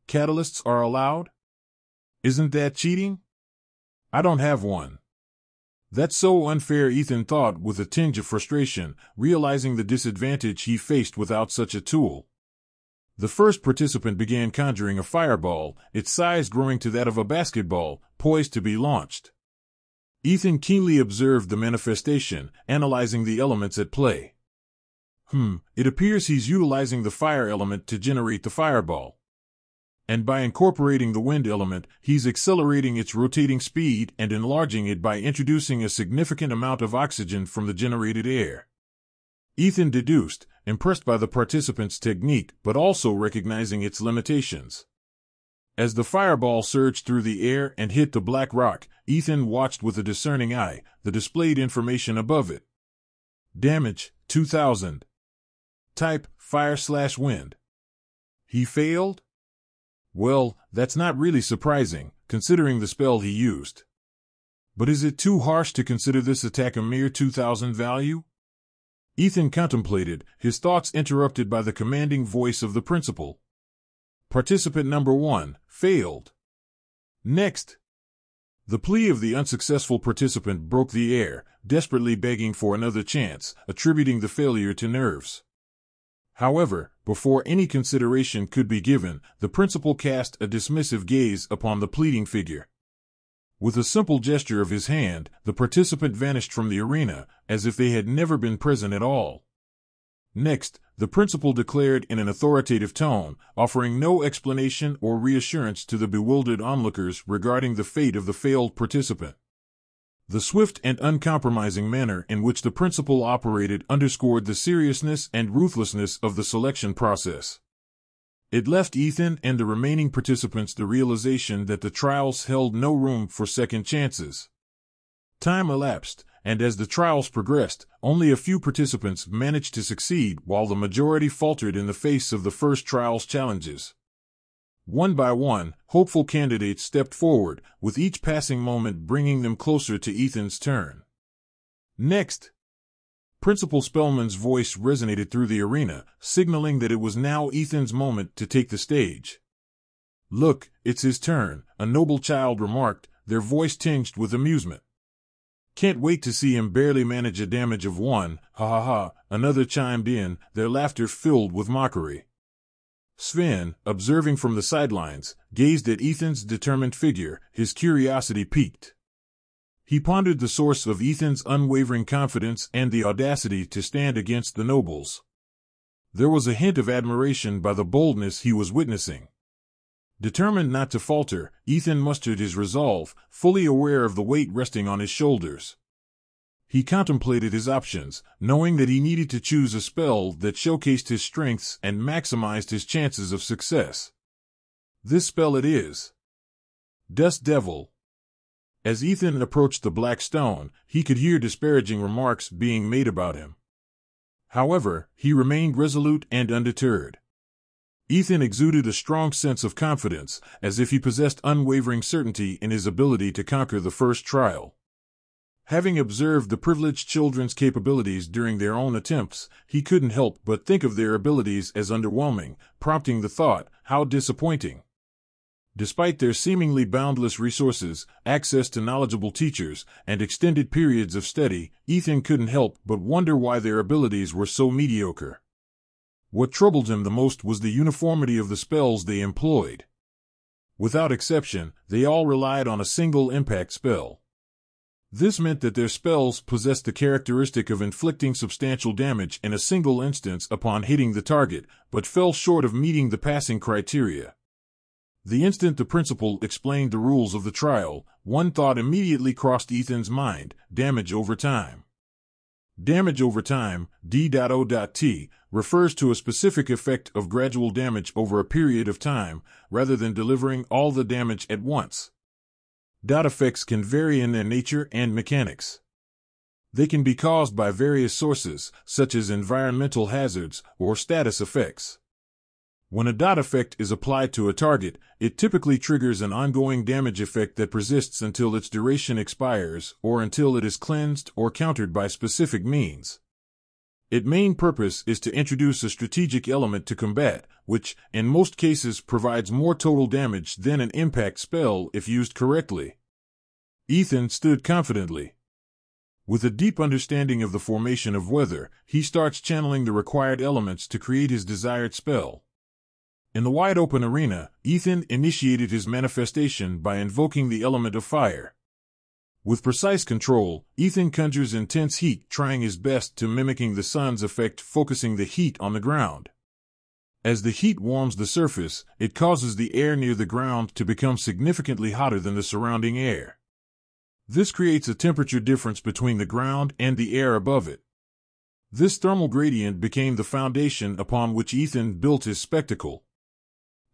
Catalysts are allowed? Isn't that cheating? I don't have one. That's so unfair, Ethan thought with a tinge of frustration, realizing the disadvantage he faced without such a tool. The first participant began conjuring a fireball, its size growing to that of a basketball, poised to be launched. Ethan keenly observed the manifestation, analyzing the elements at play. Hmm, it appears he's utilizing the fire element to generate the fireball and by incorporating the wind element, he's accelerating its rotating speed and enlarging it by introducing a significant amount of oxygen from the generated air. Ethan deduced, impressed by the participant's technique but also recognizing its limitations. As the fireball surged through the air and hit the black rock, Ethan watched with a discerning eye the displayed information above it. Damage 2000. Type fire slash wind. He failed? Well, that's not really surprising, considering the spell he used. But is it too harsh to consider this attack a mere 2000 value? Ethan contemplated, his thoughts interrupted by the commanding voice of the principal. Participant number one, failed. Next. The plea of the unsuccessful participant broke the air, desperately begging for another chance, attributing the failure to nerves. However, before any consideration could be given, the principal cast a dismissive gaze upon the pleading figure. With a simple gesture of his hand, the participant vanished from the arena, as if they had never been present at all. Next, the principal declared in an authoritative tone, offering no explanation or reassurance to the bewildered onlookers regarding the fate of the failed participant. The swift and uncompromising manner in which the principal operated underscored the seriousness and ruthlessness of the selection process. It left Ethan and the remaining participants the realization that the trials held no room for second chances. Time elapsed, and as the trials progressed, only a few participants managed to succeed while the majority faltered in the face of the first trial's challenges. One by one, hopeful candidates stepped forward, with each passing moment bringing them closer to Ethan's turn. Next, Principal Spellman's voice resonated through the arena, signaling that it was now Ethan's moment to take the stage. Look, it's his turn, a noble child remarked, their voice tinged with amusement. Can't wait to see him barely manage a damage of one, ha ha ha, another chimed in, their laughter filled with mockery. Sven, observing from the sidelines, gazed at Ethan's determined figure, his curiosity piqued. He pondered the source of Ethan's unwavering confidence and the audacity to stand against the nobles. There was a hint of admiration by the boldness he was witnessing. Determined not to falter, Ethan mustered his resolve, fully aware of the weight resting on his shoulders. He contemplated his options, knowing that he needed to choose a spell that showcased his strengths and maximized his chances of success. This spell it is. Dust Devil. As Ethan approached the black stone, he could hear disparaging remarks being made about him. However, he remained resolute and undeterred. Ethan exuded a strong sense of confidence, as if he possessed unwavering certainty in his ability to conquer the first trial. Having observed the privileged children's capabilities during their own attempts, he couldn't help but think of their abilities as underwhelming, prompting the thought, how disappointing. Despite their seemingly boundless resources, access to knowledgeable teachers, and extended periods of study, Ethan couldn't help but wonder why their abilities were so mediocre. What troubled him the most was the uniformity of the spells they employed. Without exception, they all relied on a single impact spell. This meant that their spells possessed the characteristic of inflicting substantial damage in a single instance upon hitting the target, but fell short of meeting the passing criteria. The instant the principal explained the rules of the trial, one thought immediately crossed Ethan's mind damage over time. Damage over time, D.O.T, refers to a specific effect of gradual damage over a period of time, rather than delivering all the damage at once. Dot effects can vary in their nature and mechanics. They can be caused by various sources, such as environmental hazards or status effects. When a dot effect is applied to a target, it typically triggers an ongoing damage effect that persists until its duration expires or until it is cleansed or countered by specific means. Its main purpose is to introduce a strategic element to combat, which, in most cases, provides more total damage than an impact spell if used correctly. Ethan stood confidently. With a deep understanding of the formation of weather, he starts channeling the required elements to create his desired spell. In the wide open arena, Ethan initiated his manifestation by invoking the element of fire. With precise control, Ethan conjures intense heat, trying his best to mimicking the sun's effect, focusing the heat on the ground. As the heat warms the surface, it causes the air near the ground to become significantly hotter than the surrounding air. This creates a temperature difference between the ground and the air above it. This thermal gradient became the foundation upon which Ethan built his spectacle.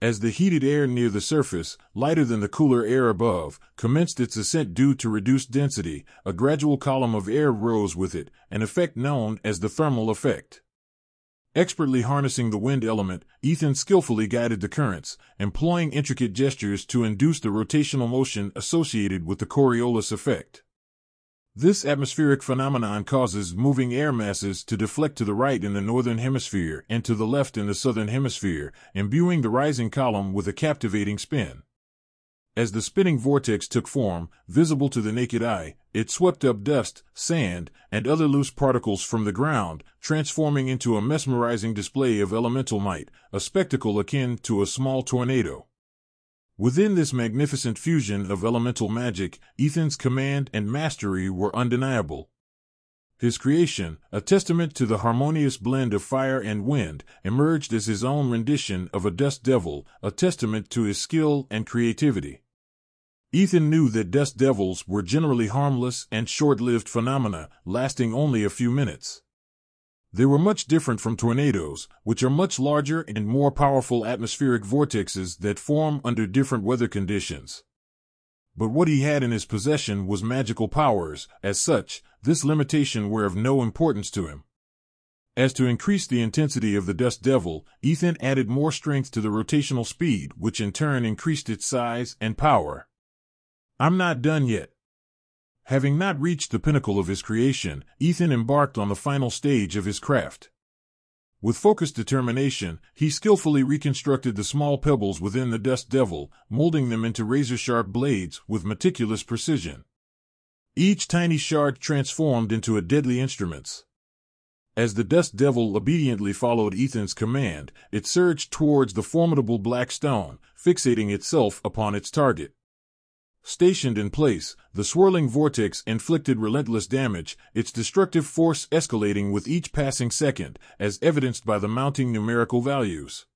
As the heated air near the surface, lighter than the cooler air above, commenced its ascent due to reduced density, a gradual column of air rose with it, an effect known as the thermal effect. Expertly harnessing the wind element, Ethan skillfully guided the currents, employing intricate gestures to induce the rotational motion associated with the Coriolis effect. This atmospheric phenomenon causes moving air masses to deflect to the right in the northern hemisphere and to the left in the southern hemisphere, imbuing the rising column with a captivating spin. As the spinning vortex took form, visible to the naked eye, it swept up dust, sand, and other loose particles from the ground, transforming into a mesmerizing display of elemental might, a spectacle akin to a small tornado. Within this magnificent fusion of elemental magic, Ethan's command and mastery were undeniable. His creation, a testament to the harmonious blend of fire and wind, emerged as his own rendition of a dust devil, a testament to his skill and creativity. Ethan knew that dust devils were generally harmless and short-lived phenomena, lasting only a few minutes. They were much different from tornadoes, which are much larger and more powerful atmospheric vortexes that form under different weather conditions. But what he had in his possession was magical powers, as such, this limitation were of no importance to him. As to increase the intensity of the dust devil, Ethan added more strength to the rotational speed, which in turn increased its size and power. I'm not done yet. Having not reached the pinnacle of his creation, Ethan embarked on the final stage of his craft. With focused determination, he skillfully reconstructed the small pebbles within the dust devil, molding them into razor-sharp blades with meticulous precision. Each tiny shard transformed into a deadly instrument. As the dust devil obediently followed Ethan's command, it surged towards the formidable black stone, fixating itself upon its target. Stationed in place, the swirling vortex inflicted relentless damage, its destructive force escalating with each passing second, as evidenced by the mounting numerical values.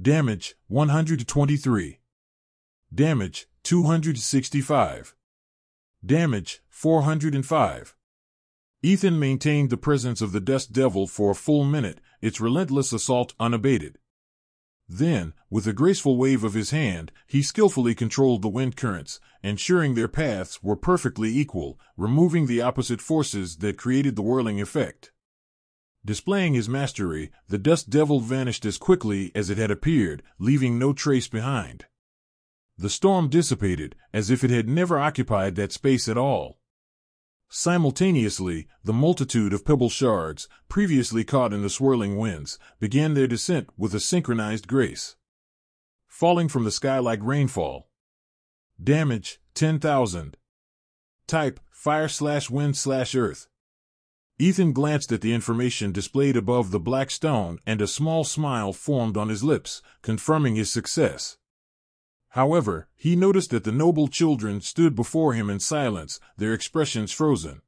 Damage 123. Damage 265. Damage 405. Ethan maintained the presence of the Dust Devil for a full minute, its relentless assault unabated. Then, with a graceful wave of his hand, he skillfully controlled the wind currents, ensuring their paths were perfectly equal, removing the opposite forces that created the whirling effect. Displaying his mastery, the dust devil vanished as quickly as it had appeared, leaving no trace behind. The storm dissipated, as if it had never occupied that space at all. Simultaneously, the multitude of pebble shards, previously caught in the swirling winds, began their descent with a synchronized grace. Falling from the sky like rainfall. Damage 10,000. Type Fire slash Wind slash Earth. Ethan glanced at the information displayed above the black stone and a small smile formed on his lips, confirming his success. However, he noticed that the noble children stood before him in silence, their expressions frozen.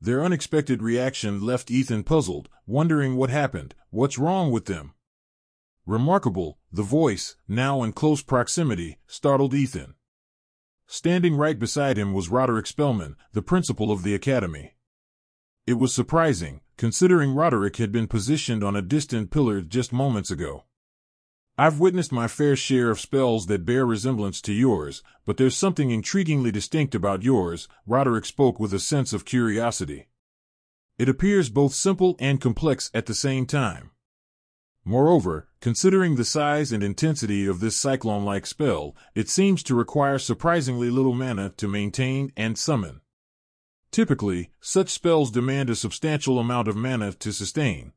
Their unexpected reaction left Ethan puzzled, wondering what happened, what's wrong with them. Remarkable, the voice, now in close proximity, startled Ethan. Standing right beside him was Roderick Spellman, the principal of the academy. It was surprising, considering Roderick had been positioned on a distant pillar just moments ago. I've witnessed my fair share of spells that bear resemblance to yours, but there's something intriguingly distinct about yours, Roderick spoke with a sense of curiosity. It appears both simple and complex at the same time. Moreover, considering the size and intensity of this cyclone-like spell, it seems to require surprisingly little mana to maintain and summon. Typically, such spells demand a substantial amount of mana to sustain.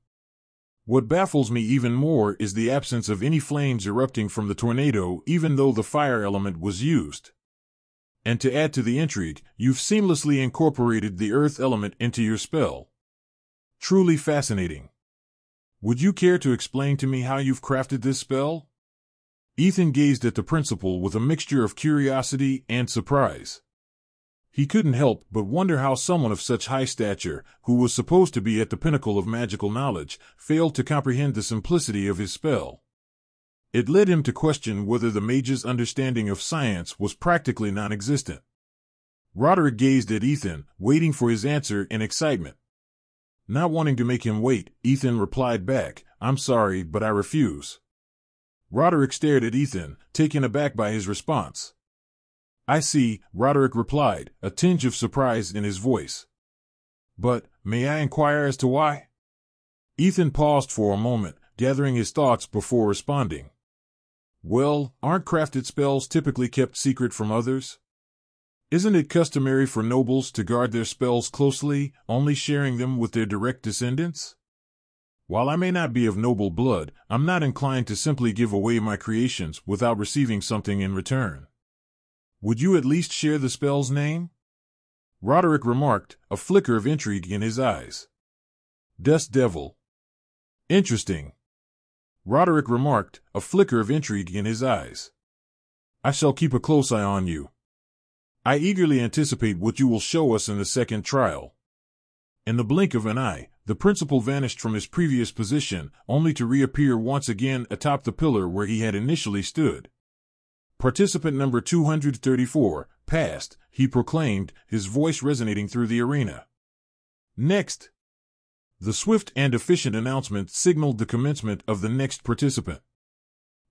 What baffles me even more is the absence of any flames erupting from the tornado even though the fire element was used. And to add to the intrigue, you've seamlessly incorporated the earth element into your spell. Truly fascinating. Would you care to explain to me how you've crafted this spell? Ethan gazed at the principal with a mixture of curiosity and surprise. He couldn't help but wonder how someone of such high stature, who was supposed to be at the pinnacle of magical knowledge, failed to comprehend the simplicity of his spell. It led him to question whether the mage's understanding of science was practically non-existent. Roderick gazed at Ethan, waiting for his answer in excitement. Not wanting to make him wait, Ethan replied back, I'm sorry, but I refuse. Roderick stared at Ethan, taken aback by his response. I see, Roderick replied, a tinge of surprise in his voice. But, may I inquire as to why? Ethan paused for a moment, gathering his thoughts before responding. Well, aren't crafted spells typically kept secret from others? Isn't it customary for nobles to guard their spells closely, only sharing them with their direct descendants? While I may not be of noble blood, I'm not inclined to simply give away my creations without receiving something in return. Would you at least share the spell's name? Roderick remarked, a flicker of intrigue in his eyes. Dust Devil. Interesting. Roderick remarked, a flicker of intrigue in his eyes. I shall keep a close eye on you. I eagerly anticipate what you will show us in the second trial. In the blink of an eye, the principal vanished from his previous position, only to reappear once again atop the pillar where he had initially stood. Participant number 234 passed, he proclaimed, his voice resonating through the arena. Next. The swift and efficient announcement signaled the commencement of the next participant.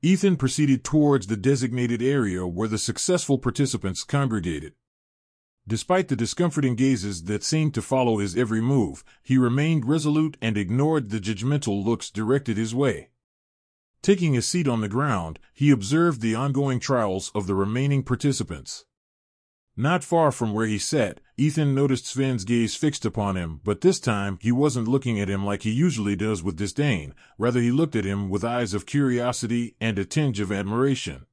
Ethan proceeded towards the designated area where the successful participants congregated. Despite the discomforting gazes that seemed to follow his every move, he remained resolute and ignored the judgmental looks directed his way. Taking a seat on the ground, he observed the ongoing trials of the remaining participants. Not far from where he sat, Ethan noticed Sven's gaze fixed upon him, but this time he wasn't looking at him like he usually does with disdain, rather he looked at him with eyes of curiosity and a tinge of admiration.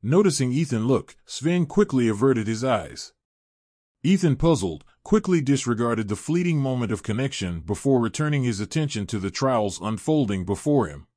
Noticing Ethan look, Sven quickly averted his eyes. Ethan, puzzled, quickly disregarded the fleeting moment of connection before returning his attention to the trials unfolding before him.